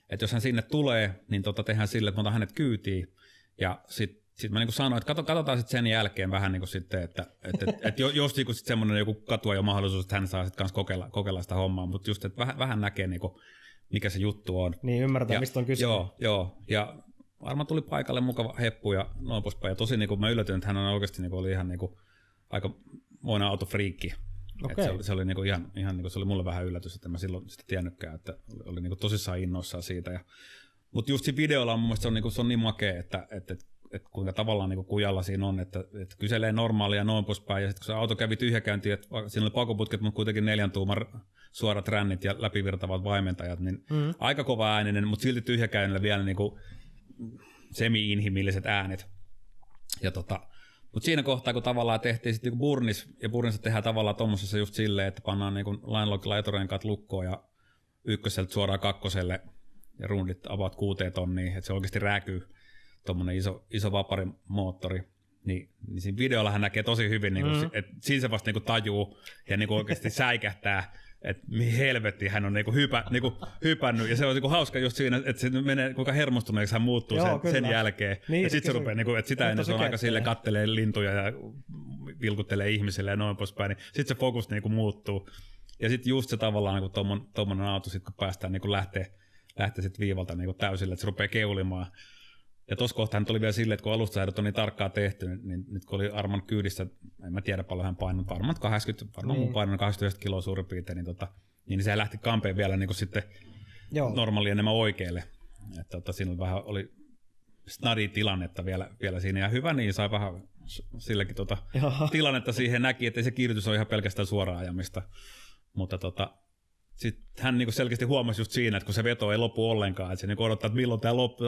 Että jos hän sinne tulee, niin tota, tehdään sille, että me otan hänet kyytiin ja sitten sitten mä niin sanoin, että katsotaan sitten sen jälkeen vähän niin kuin sitten, että, että, että, että jos niin sitten semmoinen joku katua jo mahdollisuus, että hän saa sitten kanssa kokeilla, kokeilla sitä hommaa, mutta just, että vähän, vähän näkee niin kuin, mikä se juttu on. Niin, ymmärtää, ja, mistä on kyse. Joo, joo, ja varmaan tuli paikalle mukava heppu ja noin poispäin. Ja tosi niin kuin mä yllätyin, että hän on oikeasti niin kuin, oli ihan niin kuin, aika monen autofriikki. Okay. se oli, se oli niinku ihan, ihan niinku, se oli mulle vähän yllätys, että mä silloin sitä tiennytkään, että oli, oli niinku tosissaan innoissaan siitä. Ja, mutta just siinä videolla on mun mielestä se on, niinku, se on niin makea, että, että, että, että kuinka tavallaan niinku kujalla siinä on, että, että kyselee normaalia noin poispäin, ja sitten kun se auto kävi tyhjäkäyntiin, että siinä oli pakoputket, mutta kuitenkin neljän tuumar suorat rännit ja läpivirtavat vaimentajat, niin mm. aika kova ääninen, mutta silti tyhjäkäynnillä vielä niinku semi-inhimilliset äänet. Ja tota, mutta siinä kohtaa, kun tavallaan tehtiin sitten niinku burnis, ja burnissa tehdään tavallaan tuommoisessa just silleen, että pannaan niinku line eturenkaat lukkoon ja ykköseltä suoraan kakkoselle ja rundit about kuuteen tonniin, että se oikeasti rääkyy tuommoinen iso, iso vaparimoottori. Niin, niin siinä videolla hän näkee tosi hyvin, niin kuin, mm. että siinä se vasta niin kuin tajuu ja niin kuin oikeasti säikähtää että mihin helvettiin hän on niinku hypä, niinku hypännyt. Ja se on niinku hauska just siinä, että se menee, kuinka hermostuneeksi hän muuttuu Joo, sen, sen, jälkeen. Niin, ja sitten se rupeaa, niinku, että sitä ennen se on aika sille kattelee lintuja ja vilkuttelee ihmisille ja noin poispäin. Niin sitten se fokus niinku muuttuu. Ja sitten just se tavallaan niinku tuommoinen auto, sit kun päästään niinku lähtee, lähtee sit viivalta niinku täysille, että se rupeaa keulimaan. Ja tuossa kohtaa tuli vielä silleen, että kun alustaehdot on niin tarkkaan tehty, niin, niin nyt kun oli Arman kyydissä, en mä tiedä paljon hän painoi, varmaan 80, varmaan niin. mun painon 89 kiloa suurin piirtein, niin, tota, niin se lähti kampeen vielä niin kuin sitten Joo. normaali enemmän oikealle. Että tota, siinä oli vähän oli snadi tilannetta vielä, vielä siinä, ja hyvä niin, sai vähän silläkin tota, tilannetta siihen näki, että se kiiritys on ihan pelkästään suoraan ajamista. Mutta tota, sitten hän niinku selkeästi huomasi just siinä, että kun se veto ei loppu ollenkaan, että se niinku odottaa, että milloin tämä loppuu.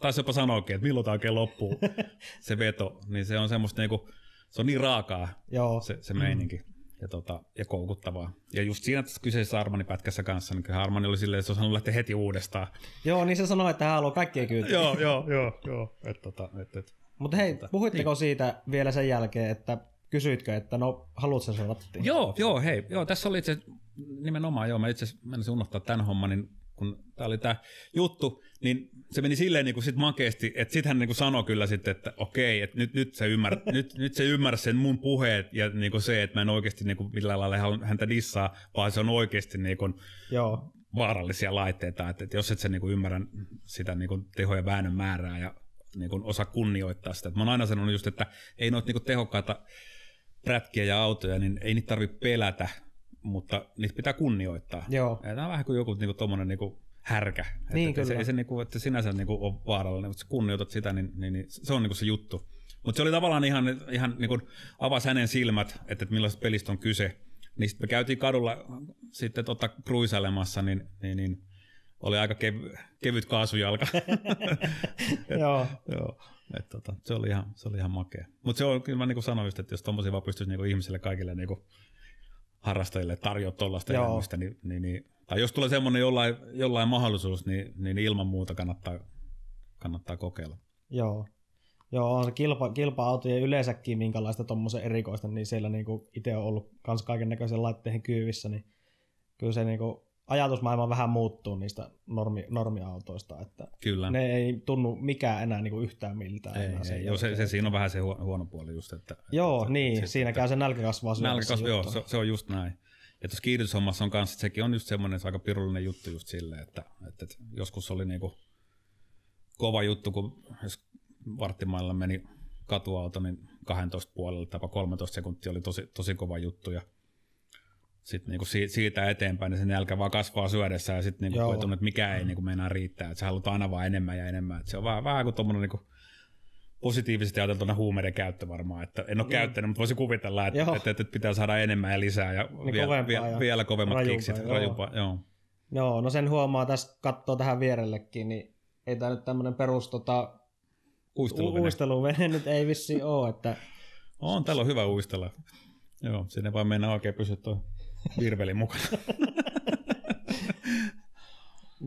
Taisi jopa sanoakin, että milloin tämä oikein loppuu, *laughs* se veto. Niin se on semmoista niinku, se on niin raakaa Joo. Se, se meininki. Mm. Ja, tota, ja koukuttavaa. Ja just siinä tässä kyseisessä Armani-pätkässä kanssa, niin Armani oli silleen, että se on sanonut lähteä heti uudestaan. Joo, niin se sanoi, että hän haluaa kaikkien kyytiä. joo, joo, joo, joo. Et, tota, et, et. Mutta hei, tota, puhuitteko niin. siitä vielä sen jälkeen, että kysyitkö, että no, haluatko sen rattiin? Joo, joo, hei, joo, tässä oli itse nimenomaan, joo, mä itse asiassa menisin unohtaa tämän homman, niin kun tämä oli tämä juttu, niin se meni silleen niin kuin sit makeasti, että sitten hän niin kuin sanoi kyllä sitten, että okei, että nyt, nyt, se ymmär, *laughs* nyt, nyt se ymmärsi sen mun puheet ja niin kuin se, että mä en oikeasti niin kuin millään lailla häntä dissaa, vaan se on oikeasti niin kuin Joo. vaarallisia laitteita, että, että jos et sä niin kuin ymmärrä sitä niin kuin tehoja väännön määrää ja niin kuin osa kunnioittaa sitä. Että mä oon aina sanonut just, että ei noita niin kuin tehokkaita prätkiä ja autoja, niin ei niitä tarvitse pelätä, mutta niitä pitää kunnioittaa. Joo. Ja tämä on vähän kuin joku niinku tommonen niinku härkä. Niin, että, kyllä. Se, se, niinku, että sinänsä niinku ole vaarallinen, mutta sä kunnioitat sitä, niin, niin, niin se on niinku se juttu. Mutta se oli tavallaan ihan, ihan niinku avasi hänen silmät, että, että millaisesta pelistä on kyse. Niin sitten me käytiin kadulla sitten tota kruisailemassa, niin, niin, niin oli aika kev- kevyt kaasujalka. *laughs* joo. *laughs* joo. Et, tota, se, oli ihan, se oli ihan makea. Mutta se on kyllä mä niin sanoin, että jos tommosia vaan pystyisi niinku ihmisille kaikille niinku harrastajille tarjoa tuollaista elämystä, niin, niin, niin, tai jos tulee semmoinen jollain, jollain mahdollisuus, niin, niin ilman muuta kannattaa, kannattaa kokeilla. Joo. Joo, on se kilpa, kilpa-autoja yleensäkin minkälaista tuommoisen erikoista, niin siellä niinku itse on ollut kans kaiken näköisen laitteiden kyyvissä, niin kyllä se niinku ajatusmaailma vähän muuttuu niistä normi, normiautoista, että Kyllä. ne ei tunnu mikään enää niinku yhtään miltään. Ei, enää ei, joo, se, se, siinä on vähän se huono puoli just, että... Joo, että, niin, että, siinä käy se nälkä kasvaa Nälkä kasvaa, joo, se, se, on just näin. Ja tuossa kiihdytyshommassa on kanssa, että sekin on just semmoinen se aika pirullinen juttu just silleen, että, että, että joskus oli niinku kova juttu, kun jos varttimailla meni katuauto, niin 12 puolella tai 13 sekuntia oli tosi, tosi kova juttu ja sitten niinku siitä eteenpäin niin se nälkä vaan kasvaa syödessä ja sitten niinku tunnet, että mikä ei niinku meinaa riittää, että sä haluat aina vaan enemmän ja enemmän. Et se on vähän, vähän kuin tuommoinen niinku positiivisesti ajateltuna huumeiden käyttö varmaan, että en ole mm. käyttänyt, mutta voisin kuvitella, että, että, että, pitää saada enemmän ja lisää ja, niin vielä, vielä, ja vielä kovemmat rajumpaa, kiksit, joo. rajumpaa. Joo. joo, no sen huomaa tässä, katsoo tähän vierellekin, niin ei tämä nyt tämmöinen perus tota, uisteluvene. uisteluvene nyt ei vissi ole, että... On, täällä on hyvä uistella. Joo, sinne vaan mennä oikein pysyä tuo virveli mukana. *laughs*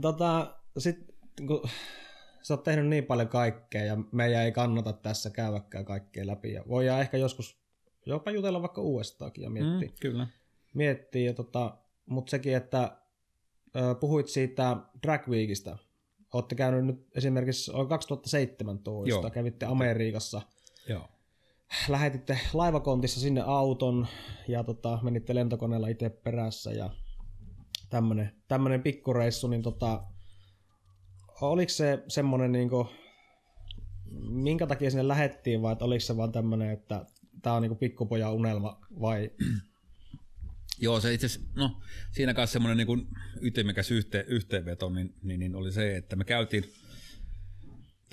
tota, sit, kun sä oot tehnyt niin paljon kaikkea ja meidän ei kannata tässä käydäkään kaikkea läpi. Ja voidaan ehkä joskus jopa jutella vaikka uudestaakin ja miettiä. Mm, kyllä. Miettiä, ja tota, mutta sekin, että ö, puhuit siitä Drag Weekistä. Olette käynyt nyt esimerkiksi 2017, Joo. kävitte Amerikassa. Joo. Lähetitte laivakontissa sinne auton ja tota, menitte lentokoneella itse perässä ja tämmönen, tämmönen pikkureissu, niin tota, oliko se semmoinen, niin kuin, minkä takia sinne lähettiin, vai oliko se vaan tämmöinen, että tämä on niin pikkupojan unelma, vai? *clears throat* Joo, se itse no siinä kanssa semmoinen niin ytimekäs yhteen, yhteenveto, niin, niin, niin, oli se, että me käytiin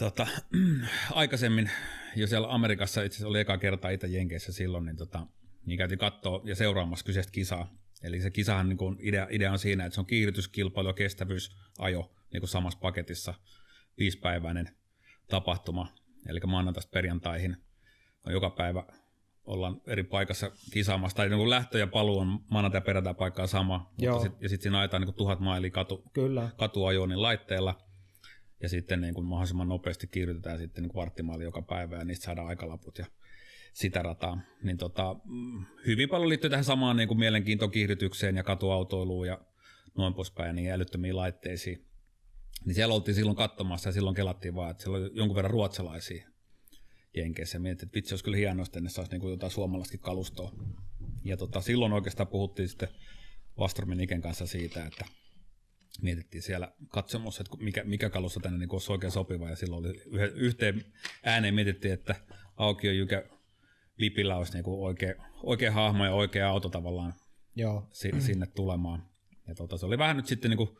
tota, *clears throat* aikaisemmin, jo siellä Amerikassa itse asiassa oli eka kerta itse Jenkeissä silloin, niin, tota, niin käytiin katsoa ja seuraamassa kyseistä kisaa. Eli se kisahan niin kuin idea, idea on siinä, että se on kiihdytyskilpailu ja kestävyysajo niin kuin samassa paketissa viisipäiväinen tapahtuma, eli maanantaista perjantaihin on joka päivä ollaan eri paikassa kisaamassa, tai niin lähtö ja paluu on maanantai ja perjantai paikkaa sama, Joo. Mutta sit, ja sitten siinä ajetaan niin tuhat mailia katu, Kyllä. katuajoon niin laitteella, ja sitten niin kuin mahdollisimman nopeasti kiihdytetään sitten niin varttimaali joka päivä, ja niistä saadaan aikalaput ja sitä rataa. Niin tota, mm, hyvin paljon liittyy tähän samaan niin kuin mielenkiintokiihdytykseen ja katuautoiluun ja noin poispäin ja niin älyttömiin laitteisiin. Niin siellä oltiin silloin katsomassa ja silloin kelattiin vaan, että siellä oli jonkun verran ruotsalaisia Jenkeissä. Mietin, että vitsi, olisi kyllä hienoa, että ne saisi niin jotain suomalaista kalustoa. Ja tota, silloin oikeastaan puhuttiin sitten Vastromin Iken kanssa siitä, että mietittiin siellä katsomossa, että mikä, mikä kalusto tänne niin olisi oikein sopiva. Ja silloin oli yhteen ääneen mietittiin, että Aukio Jykä Lipillä olisi niin oikea, oikea hahmo ja oikea auto tavallaan Joo. sinne tulemaan. Ja tota, se oli vähän nyt sitten niin kuin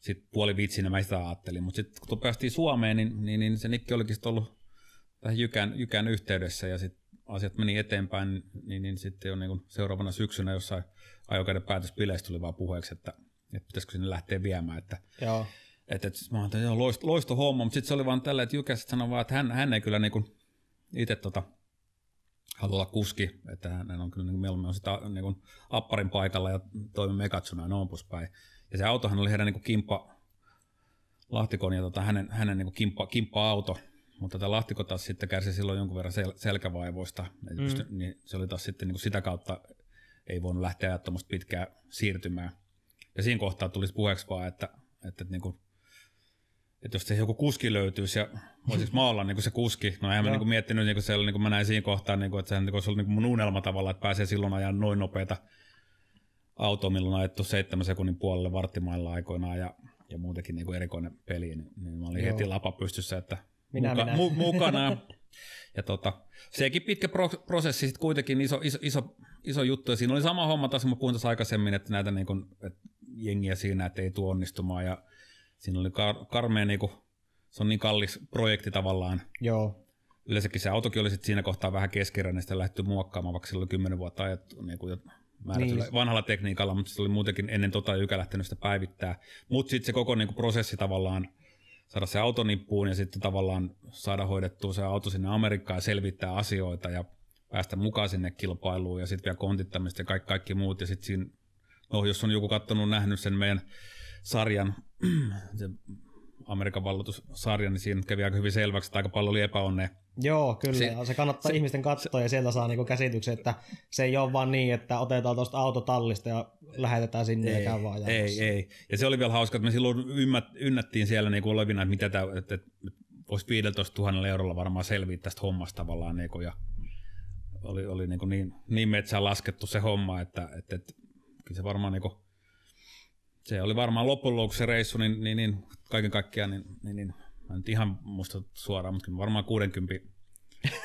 sit puoli vitsinä mä sitä ajattelin, mutta sitten kun päästiin Suomeen, niin, niin, niin se Nikki olikin sitten ollut tähän jykän, jykän yhteydessä ja sitten asiat meni eteenpäin, niin, niin, sitten jo niin seuraavana syksynä jossain ajokäden päätöspileissä tuli vaan puheeksi, että, että pitäisikö sinne lähteä viemään, että Joo. Että, että mä ajattelin, joo, loisto, loisto homma, mutta sitten se oli vaan tällä, että Jykä sanoi vaan, että hän, hän ei kyllä niinku itse tota, halua olla kuski, että hän on kyllä niin mieluummin on sitä niin kuin apparin paikalla ja toimi Megatsuna ja noin poispäin. Ja se autohan oli heidän niin kuin kimppa, Lahtikon ja tota, hänen, hänen niin kuin kimppa, kimppa-auto, mutta tämä Lahtiko taas sitten kärsi silloin jonkun verran sel- selkävaivoista, mm. pysty, niin se oli taas sitten niin kuin sitä kautta ei voinut lähteä ajattomasti pitkään siirtymään. Ja siinä kohtaa tulisi puheeksi vaan, että, että, että niin kuin, että jos se joku kuski löytyisi ja voisiko mä olla niin kuin se kuski, no eihän mä niin miettinyt, niin kuin siellä, niin kuin mä näin siinä kohtaa, niin kuin, että se niin olisi ollut niin kuin mun unelma tavalla, että pääsee silloin ajan noin nopeita autoa, milloin on ajettu seitsemän sekunnin puolelle varttimailla aikoinaan ja, ja muutenkin niin kuin erikoinen peli, niin, niin mä olin Joo. heti lapa pystyssä, että minä, muka, minä. Mu, mukana. *laughs* ja tota, sekin pitkä pro, prosessi sitten kuitenkin iso, iso, iso, iso juttu. Ja siinä oli sama homma taas, kun mä puhuin aikaisemmin, että näitä niin kuin, että jengiä siinä, että ei tuo onnistumaan. Ja siinä oli kar- karmea niinku, se on niin kallis projekti tavallaan. Joo. Yleensäkin se autokin oli siinä kohtaa vähän keskeräinen, sitä lähdetty muokkaamaan, vaikka sillä oli kymmenen vuotta ajettu niin kuin määrätyllä niin. vanhalla tekniikalla, mutta se oli muutenkin ennen tota ykä lähtenyt sitä päivittää. Mutta sitten se koko niin kuin prosessi tavallaan, saada se auto nippuun ja sitten tavallaan saada hoidettua se auto sinne Amerikkaan ja selvittää asioita ja päästä mukaan sinne kilpailuun ja sitten vielä kontittamista ja kaikki, kaikki muut. Ja sitten siinä, no jos on joku katsonut, nähnyt sen meidän sarjan, *clears throat* se Amerikan valloitussarja, niin siinä kävi aika hyvin selväksi, että aika paljon oli epäonnea. Joo, kyllä. Se, se kannattaa se, ihmisten katsoa ja sieltä saa niinku käsityksen, että se ei ole vaan niin, että otetaan tuosta autotallista ja lähetetään sinne ei, ja käy vaan Ei, ei. Ja se oli vielä hauska, että me silloin ymmät, ynnättiin siellä niinku olevina, että mitä tämä, että, että voisi 15 000 eurolla varmaan selviä tästä hommasta tavallaan. Niinku, ja oli, oli niinku niin, niin metsään laskettu se homma, että, että, että kyllä se varmaan niinku, se oli varmaan loppujen lopuksi se reissu, niin, niin, niin kaiken kaikkiaan, niin, niin, niin mä nyt ihan muista suoraan, mutta varmaan 60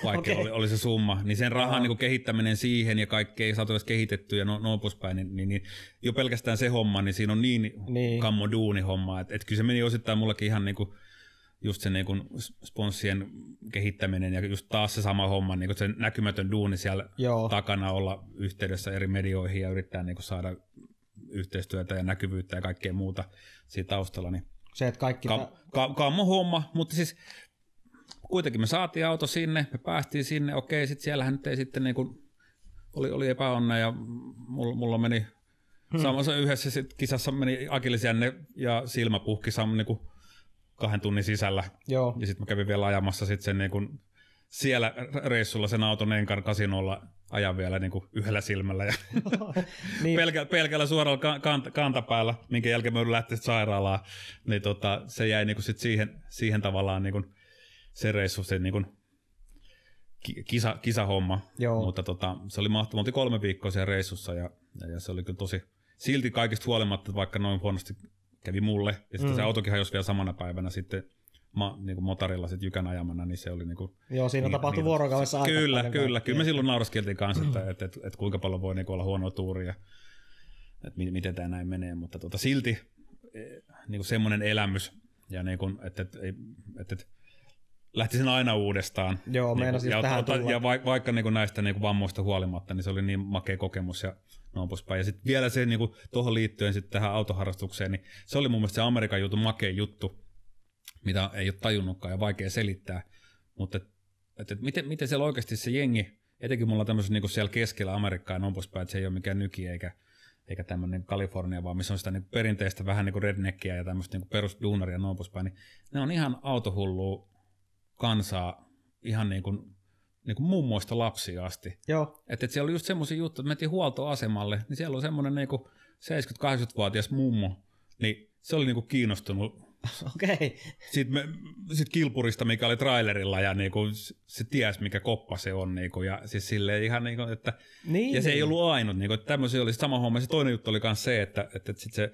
vaikka okay. oli, oli, se summa, niin sen rahan niin kehittäminen siihen ja kaikki ei saatu edes kehitetty ja no, no poispäin, niin, niin, niin, jo pelkästään se homma, niin siinä on niin, niin. kammo duuni homma, että et kyllä se meni osittain mullakin ihan niin kuin, just se niin kuin sponssien kehittäminen ja just taas se sama homma, niin kuin se näkymätön duuni siellä Joo. takana olla yhteydessä eri medioihin ja yrittää niin kuin saada yhteistyötä ja näkyvyyttä ja kaikkea muuta siinä taustalla. Niin se, että kaikki... Ka- ka- kammo homma, mutta siis kuitenkin me saatiin auto sinne, me päästiin sinne, okei, sitten siellähän nyt ei sitten niin kuin, oli, oli epäonne ja mulla, mulla meni hmm. samassa yhdessä sit kisassa meni akillisjänne ja silmä puhki sam, niin kuin kahden tunnin sisällä. Joo. Ja sitten mä kävin vielä ajamassa sit sen niin kuin siellä reissulla sen auton Enkan kasinolla ajan vielä niin kuin yhdellä silmällä ja *laughs* niin. pelkä, pelkällä suoralla kant, kantapäällä, minkä jälkeen me lähteä sairaalaan, niin tota, se jäi niin kuin sit siihen, siihen tavallaan niin kuin se reissu, se niin kuin kisa, kisahomma, Joo. mutta tota, se oli mahtava. Me kolme viikkoa siellä reissussa ja, ja, se oli kyllä tosi, silti kaikista huolimatta, vaikka noin huonosti kävi mulle, ja sitten mm. se autokin hajosi vielä samana päivänä sitten ma, niin kuin motorilla sit jykän ajamana, niin se oli niin kuin, Joo, siinä niin, tapahtui niin, vuorokaudessa aika Kyllä, paljon kyllä. Kyllä me silloin nauraskiltiin kanssa, että, että, että, että, kuinka paljon voi niin kuin olla huonoa tuuria, että miten tämä näin menee, mutta tota, silti eh, niin kuin semmoinen elämys, ja niin kuin, että, että, että, että lähtisin aina uudestaan. Joo, niin, meinasin ja, tähän tulla. ja va, vaikka niin kuin näistä niin kuin vammoista huolimatta, niin se oli niin makea kokemus ja noin poispäin. Ja sitten vielä se niin tuohon liittyen sitten tähän autoharrastukseen, niin se oli mun mielestä se Amerikan juttu makea juttu, mitä ei ole tajunnutkaan ja vaikea selittää. Mutta et, et, miten, miten siellä oikeasti se jengi, etenkin mulla on tämmöisen niin siellä keskellä Amerikkaa ja noin poispäin, että se ei ole mikään nyki eikä, eikä tämmöinen Kalifornia, vaan missä on sitä niin perinteistä vähän niin kuin redneckia ja tämmöistä niin perusduunaria ja noin poispäin, niin ne on ihan autohullua kansaa ihan niin kuin, niin kuin mummoista lapsia asti. Joo. Että et siellä oli just semmoisia juttuja, että mentiin huoltoasemalle, niin siellä on semmoinen niin 70-80-vuotias mummo, niin se oli niin kuin kiinnostunut *laughs* Okei. Okay. Sitten me, sit Kilpurista, mikä oli trailerilla, ja niinku, se ties, mikä koppa se on. Niinku, ja siis silleen ihan niinku, että... Niin. Ja se ei ollut ainut. Niinku, että tämmöisiä oli sama homma. Se toinen juttu oli myös se, että, että, että sit se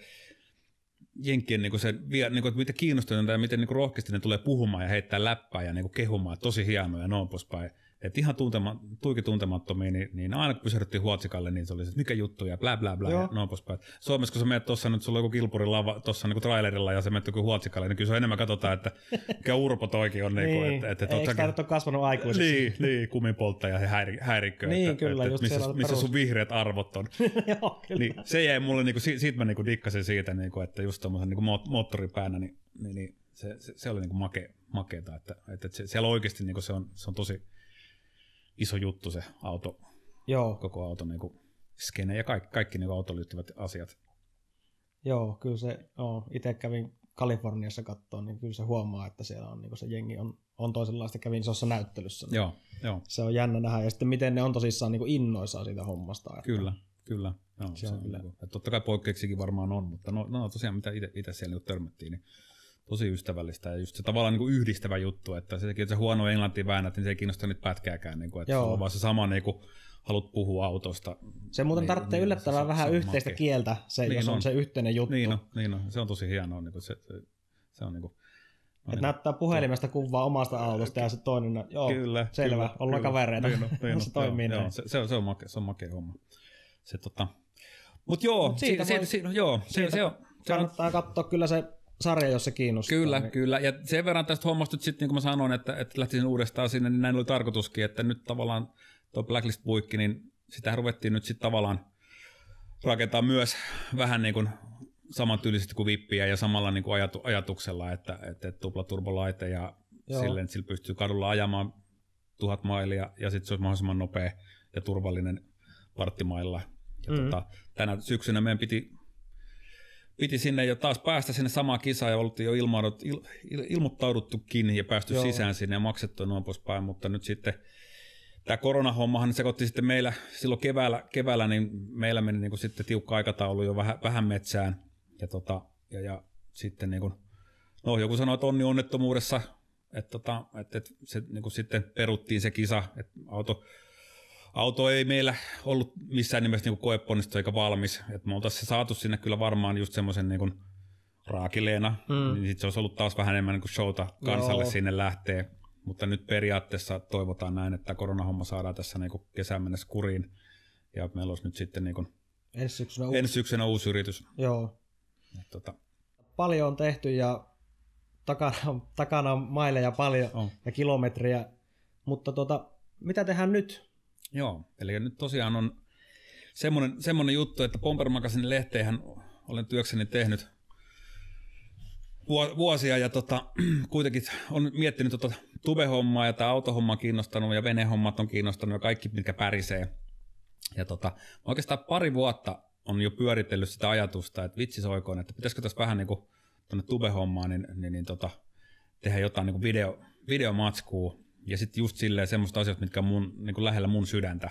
Jenkkien niinku se, niinku, että mitä kiinnostuneita ja miten niinku rohkeasti ne tulee puhumaan ja heittää läppää ja niinku kehumaan, tosi hienoa ja noin poispäin. Että ihan tuntema, tuikin tuntemattomia, niin, niin aina kun pysähdyttiin Huotsikalle, niin se oli se, että mikä juttu ja blä blä blä Joo. ja noin poispäin. Suomessa kun sä menet tuossa nyt, sulla on joku kilpuri lava tuossa niin trailerilla ja sä menet joku Huotsikalle, niin kyllä se enemmän katsotaan, että mikä *laughs* urpo toikin on. Niin, niin että, että, että Eikö nyt ole kasvanut aikuiseksi? Niin, niin kuminpolttaja ja häiri, häirikkö. Niin, että, kyllä, että, just missä, missä sun vihreät arvot on. *laughs* Joo, kyllä. Niin, se jäi mulle, niin kuin, siitä mä niin kuin dikkasin siitä, niin kuin, että just tuommoisen niin kuin moottoripäänä, niin, niin, niin se, se, se, oli niin kuin make, makeeta, että, että, että siellä oikeasti niin kuin se, on, se on tosi, iso juttu se auto, Joo. koko auto niin kuin skene ja kaikki, kaikki niin autoon liittyvät asiat. Joo, kyllä se, oh, itse kävin Kaliforniassa katsoa, niin kyllä se huomaa, että siellä on niin se jengi on, on toisenlaista, kävin isossa näyttelyssä. Niin joo, joo. Se on jännä nähdä, ja sitten miten ne on tosissaan niin innoissaan siitä hommasta. Että kyllä, kyllä. Joo, se, se on kyllä. Niin kuin, totta kai poikkeuksikin varmaan on, mutta no, no tosiaan mitä itse siellä nyt törmättiin, niin tosi ystävällistä ja just se tavallaan niin kuin yhdistävä juttu, että sekin, että se huono englanti väännät, niin se ei kiinnosta nyt pätkääkään, niin kuin, että Joo. se on vaan se sama niin kuin, haluat puhua autosta. Se muuten niin, tarvitsee niin, yllättävän se, vähän se yhteistä makea. kieltä, se, niin jos on. on se yhteinen juttu. Niin on, niin on. se on tosi hienoa. Niin kuin se, se, se on niin kuin, No että näyttää puhelimesta kuvaa omasta autosta ja se toinen, joo, kyllä, selvä, kyllä, ollaan kyllä, kavereita. Niin, niin, *laughs* se toimii joo, joo, se, se, on, se, on makea, se on makea homma. Se, tota, mut joo, Mut siitä, si, voi, si, si, joo se, se, on, se kannattaa katsoa kyllä se sarja, jos se kiinnostaa. Kyllä, niin... kyllä. Ja sen verran tästä hommasta sitten, niin kuin mä sanoin, että, että lähtisin uudestaan sinne, niin näin oli tarkoituskin, että nyt tavallaan tuo Blacklist-puikki, niin sitä ruvettiin nyt sitten tavallaan rakentaa myös vähän niin kuin samantyylisesti kuin vippiä ja samalla niin kuin ajatu, ajatuksella, että, että, tuplaturbolaite ja Joo. silleen, että sillä pystyy kadulla ajamaan tuhat mailia ja sitten se olisi mahdollisimman nopea ja turvallinen varttimailla. Ja mm. tota, tänä syksynä meidän piti, piti sinne jo taas päästä sinne samaan kisaan ja oltiin jo ilmaudut, il, il, ilmoittauduttukin ja päästy Joo. sisään sinne ja maksettu noin poispäin, mutta nyt sitten tämä koronahommahan sekoitti sitten meillä silloin keväällä, keväällä niin meillä meni niin kuin sitten tiukka aikataulu jo vähän, vähän metsään ja, tota, ja, ja sitten niin kuin, no joku sanoi, että onni onnettomuudessa, että, tota, että, että se niin kuin sitten peruttiin se kisa, että auto, auto ei meillä ollut missään nimessä niin koeponnistu eikä valmis, että me oltaisiin saatu sinne kyllä varmaan just semmoisen niin raakileena, mm. niin sitten se olisi ollut taas vähän enemmän niin kuin showta kansalle Joo. sinne lähtee, mutta nyt periaatteessa toivotaan näin, että koronahomma saadaan tässä niin kesän mennessä kuriin, ja meillä olisi nyt sitten niin kuin ensi syksynä, uusi. ensi syksynä uusi yritys. Joo. tota. Paljon on tehty ja takana, takana on maileja paljon on. ja kilometriä, mutta tota, mitä tehdään nyt? Joo, eli nyt tosiaan on semmoinen, semmoinen juttu, että Pomper Magasin lehteihän olen työkseni tehnyt vuosia ja tota, *clears throat* kuitenkin on miettinyt tota tube-hommaa ja tämä autohomma on kiinnostanut ja venehommat on kiinnostanut ja kaikki, mitkä pärisee. Ja tota, oikeastaan pari vuotta on jo pyöritellyt sitä ajatusta, että vitsi soikoon, että pitäisikö tässä vähän niin kuin tuonne tube-hommaan, niin, niin, niin tota, tehdä jotain niin video, videomatskua ja sitten just silleen semmoista asioita, mitkä on mun, niin kuin lähellä mun sydäntä,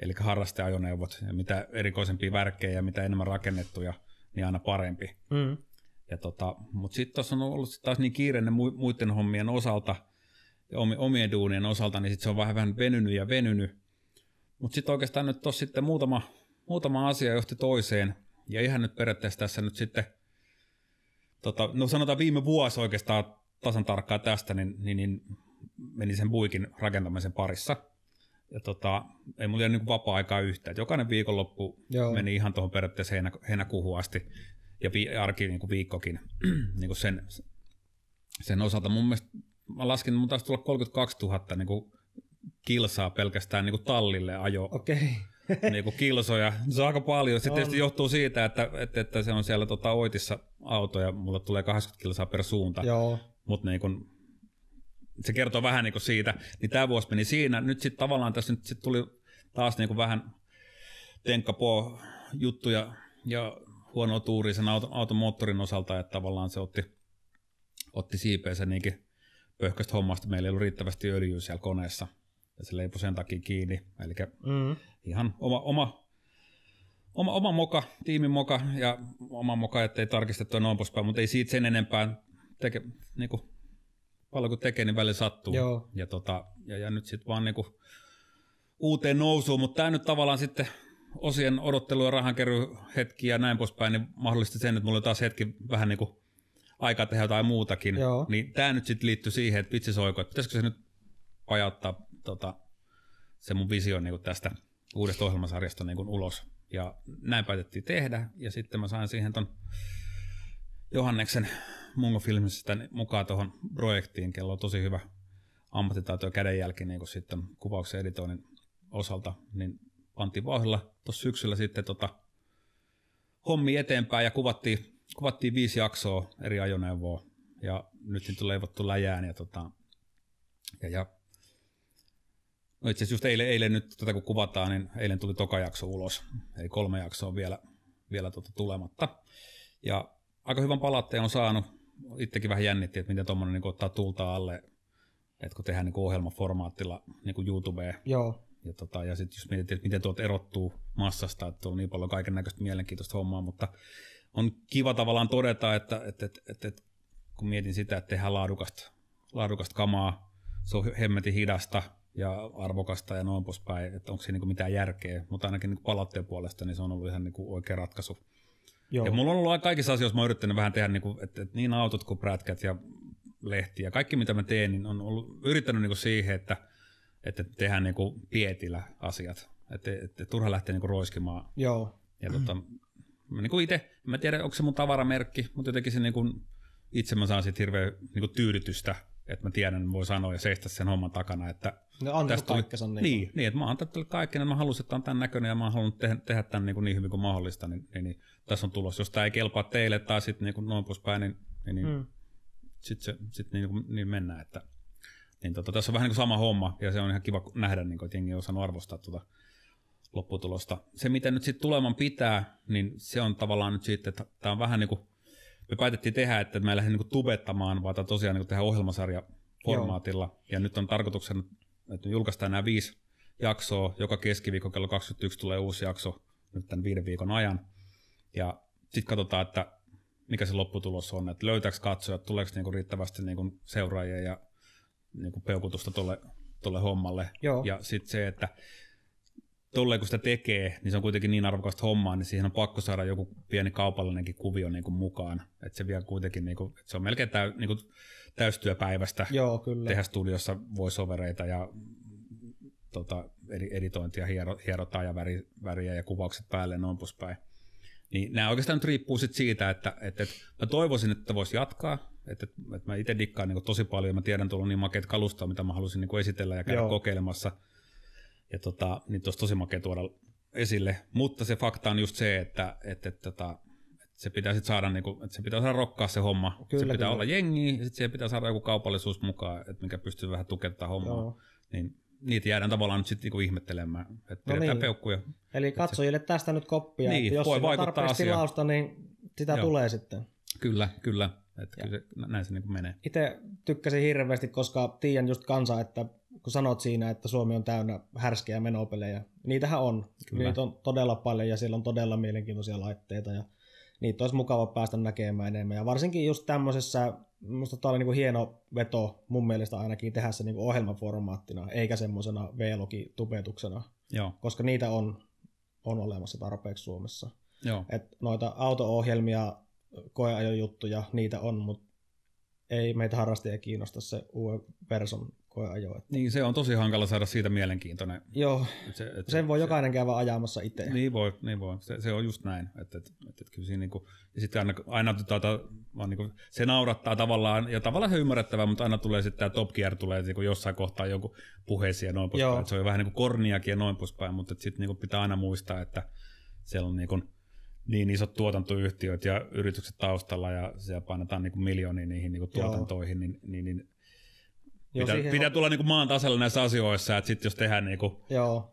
eli harrasteajoneuvot ja mitä erikoisempia värkkejä ja mitä enemmän rakennettuja, niin aina parempi. Mm. Ja tota, mutta sitten tuossa on ollut sit taas niin kiireinen muiden hommien osalta ja omien duunien osalta, niin sitten se on vähän, vähän venynyt ja venynyt. Mutta sitten oikeastaan nyt tuossa sitten muutama, muutama asia johti toiseen. Ja ihan nyt periaatteessa tässä nyt sitten, tota, no sanotaan viime vuosi oikeastaan tasan tarkkaan tästä, niin, niin, niin meni sen buikin rakentamisen parissa. Ja tota, ei mulla niin vapaa-aikaa yhtään. Et jokainen viikonloppu Joo. meni ihan tuohon periaatteessa heinä, heinäkuuhun asti ja vi, arki niin kuin viikkokin *clears throat* niin kuin sen, sen osalta. Mun mielestä mä laskin, että mun taisi tulla 32 000 niin kuin kilsaa pelkästään niin kuin tallille ajo. Okay. *laughs* niin kuin kilsoja. Se on aika paljon. Se tietysti johtuu siitä, että, että, että se on siellä tota, Oitissa auto ja mulla tulee 80 kilsaa per suunta. Joo. Mutta niin kuin, se kertoo vähän niin kuin siitä. Niin tämä vuosi meni siinä. Nyt sitten tavallaan tässä nyt sit tuli taas niin kuin vähän tenkkapoo juttuja ja huonoa tuuri sen auto, auton moottorin osalta, että tavallaan se otti, otti siipeensä niinkin pöhköstä hommasta. Meillä ei ollut riittävästi öljyä siellä koneessa ja se leipoi sen takia kiinni. Eli mm. ihan oma, oma, oma, oma moka, tiimin moka ja oma moka, ettei tarkistettu noin poispäin, mutta ei siitä sen enempää teke, niin kuin, paljon kun tekee, niin välillä sattuu. Joo. Ja, tota, ja, ja nyt sitten vaan niin kuin, uuteen nousuun, mutta tämä nyt tavallaan sitten osien odottelu ja rahankerry hetki ja näin poispäin, niin mahdollisti sen, että mulla oli taas hetki vähän niin kuin aikaa tehdä jotain muutakin. Joo. Niin tämä nyt sitten liittyy siihen, että vitsi soiko, että pitäisikö se nyt pajauttaa tota, se mun visio niin tästä uudesta ohjelmasarjasta niin kuin ulos. Ja näin päätettiin tehdä, ja sitten mä sain siihen ton Johanneksen Mungo Filmistä mukaan tuohon projektiin, kello on tosi hyvä ammattitaito ja kädenjälki niin kuin sitten kuvauksen editoinnin osalta, niin pantiin vauhdilla tuossa syksyllä sitten tota, hommi eteenpäin ja kuvattiin, kuvattiin viisi jaksoa eri ajoneuvoa ja nyt sitten on leivottu läjään ja, tota, ja, ja No itse asiassa just eilen, eilen nyt tätä kun kuvataan, niin eilen tuli toka jakso ulos. Eli kolme jaksoa vielä, vielä tuota tulematta. Ja aika hyvän palautteen on saanut. Itsekin vähän jännitti, että miten tuommoinen niin ottaa tulta alle, että kun tehdään niin ohjelmaformaattilla niin YouTubeen. Joo. Ja, tota, ja sitten jos mietitään, että miten tuolta erottuu massasta, että on niin paljon kaiken näköistä mielenkiintoista hommaa, mutta on kiva tavallaan todeta, että, että, että, että, että kun mietin sitä, että tehdään laadukasta, laadukasta kamaa, se on hemmetin hidasta ja arvokasta ja noin poispäin, että onko siinä niin mitään järkeä, mutta ainakin niin palautteen puolesta niin se on ollut ihan niin oikea ratkaisu. Joo. Ja mulla on ollut kaikissa asioissa, mä oon yrittänyt vähän tehdä, niin kuin, että, että niin autot kuin prätkät ja lehti ja kaikki mitä mä teen, niin on ollut, yrittänyt niin kuin siihen, että, että tehdään niin kuin pietillä asiat. Että, että, turha lähteä niin kuin roiskimaan. Joo. Ja tota, mä niin kuin itse, mä tiedän, onko se mun tavaramerkki, mutta jotenkin se niin kuin itse mä saan siitä hirveän niin tyydytystä, että mä tiedän, että voi sanoa ja seistä sen homman takana, että No on tästä kaikkensa. Niin, niin, niin, että mä oon tälle kaiken, että mä halusin, että on tämän näköinen ja mä haluan tehdä, tehdä tämän niin, kuin niin hyvin kuin mahdollista, niin, niin, niin tässä on tulos. Jos tämä ei kelpaa teille tai sitten niin kuin noin poispäin, niin, niin, niin mm. sitten se, sit niin, niin, niin mennään. Että, niin tota, tässä on vähän niin kuin sama homma ja se on ihan kiva nähdä, niin kuin, että jengi on osannut arvostaa tuota lopputulosta. Se, mitä nyt sitten tuleman pitää, niin se on tavallaan nyt sitten, että tämä on vähän niin kuin, me päätettiin tehdä, että me ei lähde niin tubettamaan, vaan tosiaan niin tehdä ohjelmasarja formaatilla. Joo. Ja nyt on tarkoituksena, että julkaistaan nämä viisi jaksoa. Joka keskiviikko kello 21 tulee uusi jakso nyt tämän viiden viikon ajan. Ja sitten katsotaan, että mikä se lopputulos on, että löytääkö katsojat, tuleeko niinku riittävästi niinku seuraajia ja niinku peukutusta tuolle, tuolle hommalle. Joo. Ja sitten se, että tolleen kun sitä tekee, niin se on kuitenkin niin arvokasta hommaa, niin siihen on pakko saada joku pieni kaupallinenkin kuvio niin kuin mukaan. Että se vielä kuitenkin, niin kuin, että se on melkein täy, niin kuin täystyöpäivästä Joo, kyllä. tehdä studiossa voiceovereita ja tota, editointia hiero, hierotaan ja väri, väriä ja kuvaukset päälle noin poispäin. Niin nämä oikeastaan nyt riippuu sit siitä, että, että, että mä toivoisin, että voisi jatkaa, että, että mä itse dikkaan niin tosi paljon, mä tiedän tuolla niin makeat kalustoa, mitä mä halusin niin esitellä ja käydä Joo. kokeilemassa – ja tota, niin olisi tosi makea tuoda esille. Mutta se fakta on just se, että, että, että, että, että se pitää sit saada, niin kuin, että se pitää saada rokkaa se homma. Kyllä, se pitää kyllä. olla jengi, ja sitten siihen pitää saada joku kaupallisuus mukaan, että mikä pystyy vähän tukemaan hommaa. Joo. Niin niitä jäädään tavallaan nyt sitten niinku ihmettelemään, että no niin. peukkuja. Eli katsojille se... tästä nyt koppia, niin, että jos voi on tarpeeksi tilausta, niin sitä Joo. tulee sitten. Kyllä, kyllä. Että kyllä se, näin se niin menee. Itse tykkäsin hirveästi, koska tiedän just kansa, että kun sanot siinä, että Suomi on täynnä härskejä menopelejä, niitähän on. Kyllä. Niitä on todella paljon ja siellä on todella mielenkiintoisia laitteita ja niitä olisi mukava päästä näkemään enemmän. Ja varsinkin just tämmöisessä, minusta tämä oli niin kuin hieno veto mun mielestä ainakin tehdä se niin kuin ohjelmaformaattina, eikä semmoisena V-logi-tubetuksena, Joo. koska niitä on, on olemassa tarpeeksi Suomessa. Joo. Et noita auto-ohjelmia, koeajojuttuja, niitä on, mutta ei meitä harrastajia kiinnosta se uuden version koeajo. Että... Niin, se on tosi hankala saada siitä mielenkiintoinen. Joo, se, että, sen voi se, jokainen käydä ajamassa itse. Niin voi, niin voi. Se, se on just näin. Että, että, että, että kyllä siinä niin kuin, ja sitten aina, aina tuota, vaan niin kuin, se naurattaa tavallaan, ja tavallaan se ymmärrettävää, mutta aina tulee sitten tämä Top Gear tulee niin kuin jossain kohtaa joku puheesi ja noin poispäin. Se on vähän niin kuin korniakin ja noin poispäin, mutta sitten niin pitää aina muistaa, että siellä on niin kuin, niin isot tuotantoyhtiöt ja yritykset taustalla ja siellä painetaan niin kuin miljoonia niihin niin kuin tuotantoihin, niin, niin, niin Joo, pitää, pitää on... tulla niin kuin maan tasalle näissä asioissa, että sitten jos tehdään niin kuin... Joo.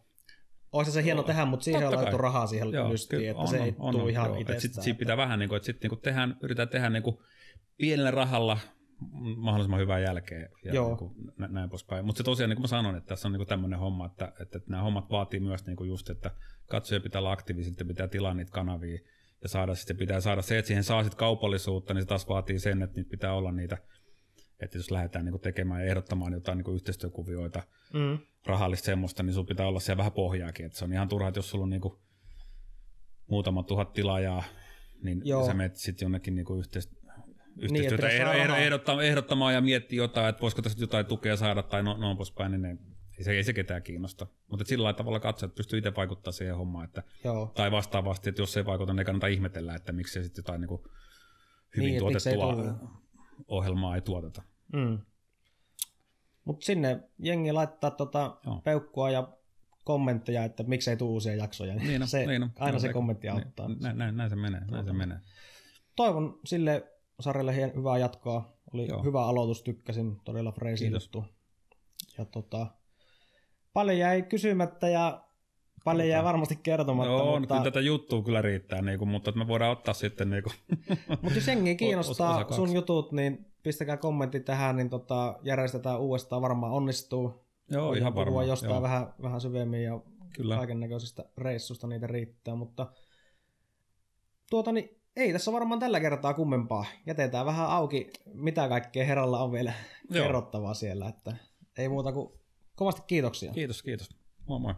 Olisi se hieno tehdä, mutta siihen on laitettu rahaa siihen joo, lystiin, että on, se ei on, tule ihan joo. itsestään. Sitten sit pitää vähän, niin kuin, että sitten niin tehdään, yritetään tehdä niin kuin pienellä rahalla mahdollisimman hyvää jälkeä ja Joo. Niin kuin, näin poispäin. Mutta se tosiaan, niin kuin mä sanoin, että tässä on niin tämmöinen homma, että, että, että nämä hommat vaatii myös niin kuin just, että katsoja pitää olla aktiivisia, sitten pitää tilaa niitä kanavia ja saada, sitten pitää saada se, että siihen saa sitten kaupallisuutta, niin se taas vaatii sen, että niitä pitää olla niitä että jos lähdetään niin tekemään ja ehdottamaan jotain niin yhteistyökuvioita, mm. rahallista semmoista, niin sun pitää olla siellä vähän pohjaakin. Että se on ihan turha, että jos sulla on niin kuin muutama tuhat tilaajaa, niin Joo. sä menet sitten jonnekin niin yhteistyötä yhteistyötä niin, ehdottamaan, ehdottamaan ja miettiä jotain, että voisiko tästä jotain tukea saada tai no, noin poispäin, niin ne, ei, se, ei se ketään kiinnosta. Mutta sillä tavalla katsoa, että pystyy itse vaikuttamaan siihen hommaan. Että, Joo. Tai vastaavasti, että jos se ei vaikuta, niin ei kannata ihmetellä, että miksi se sitten jotain niin kuin hyvin niin, tuotettua ohjelmaa ei tuoteta. Mm. Mutta sinne jengi laittaa tota peukkua ja kommentteja, että miksei tule uusia jaksoja. Niin, no, se, niin no, aina no, se kommentti niin, auttaa. Niin, näin, näin, näin, se menee, näin se menee. Toivon sille sarjalle hien, hyvää jatkoa. Oli Joo. hyvä aloitus, tykkäsin todella freesi juttu. Ja tota, paljon jäi kysymättä ja Paljon jää varmasti kertomatta. Joo, mutta... kyllä tätä juttua kyllä riittää, niin kuin, mutta me voidaan ottaa sitten... Niin kuin... mutta jos jengi *laughs* kiinnostaa sun jutut, niin pistäkää kommentti tähän, niin tota, järjestetään uudestaan, varmaan onnistuu. Joo, Voidaan ihan varmaan. jostain joo. vähän, vähän syvemmin ja kyllä. kaiken näköisistä reissusta niitä riittää, mutta tuota, niin ei tässä varmaan tällä kertaa kummempaa. Jätetään vähän auki, mitä kaikkea herralla on vielä Joo. kerrottavaa siellä, että ei muuta kuin kovasti kiitoksia. Kiitos, kiitos. Moi moi.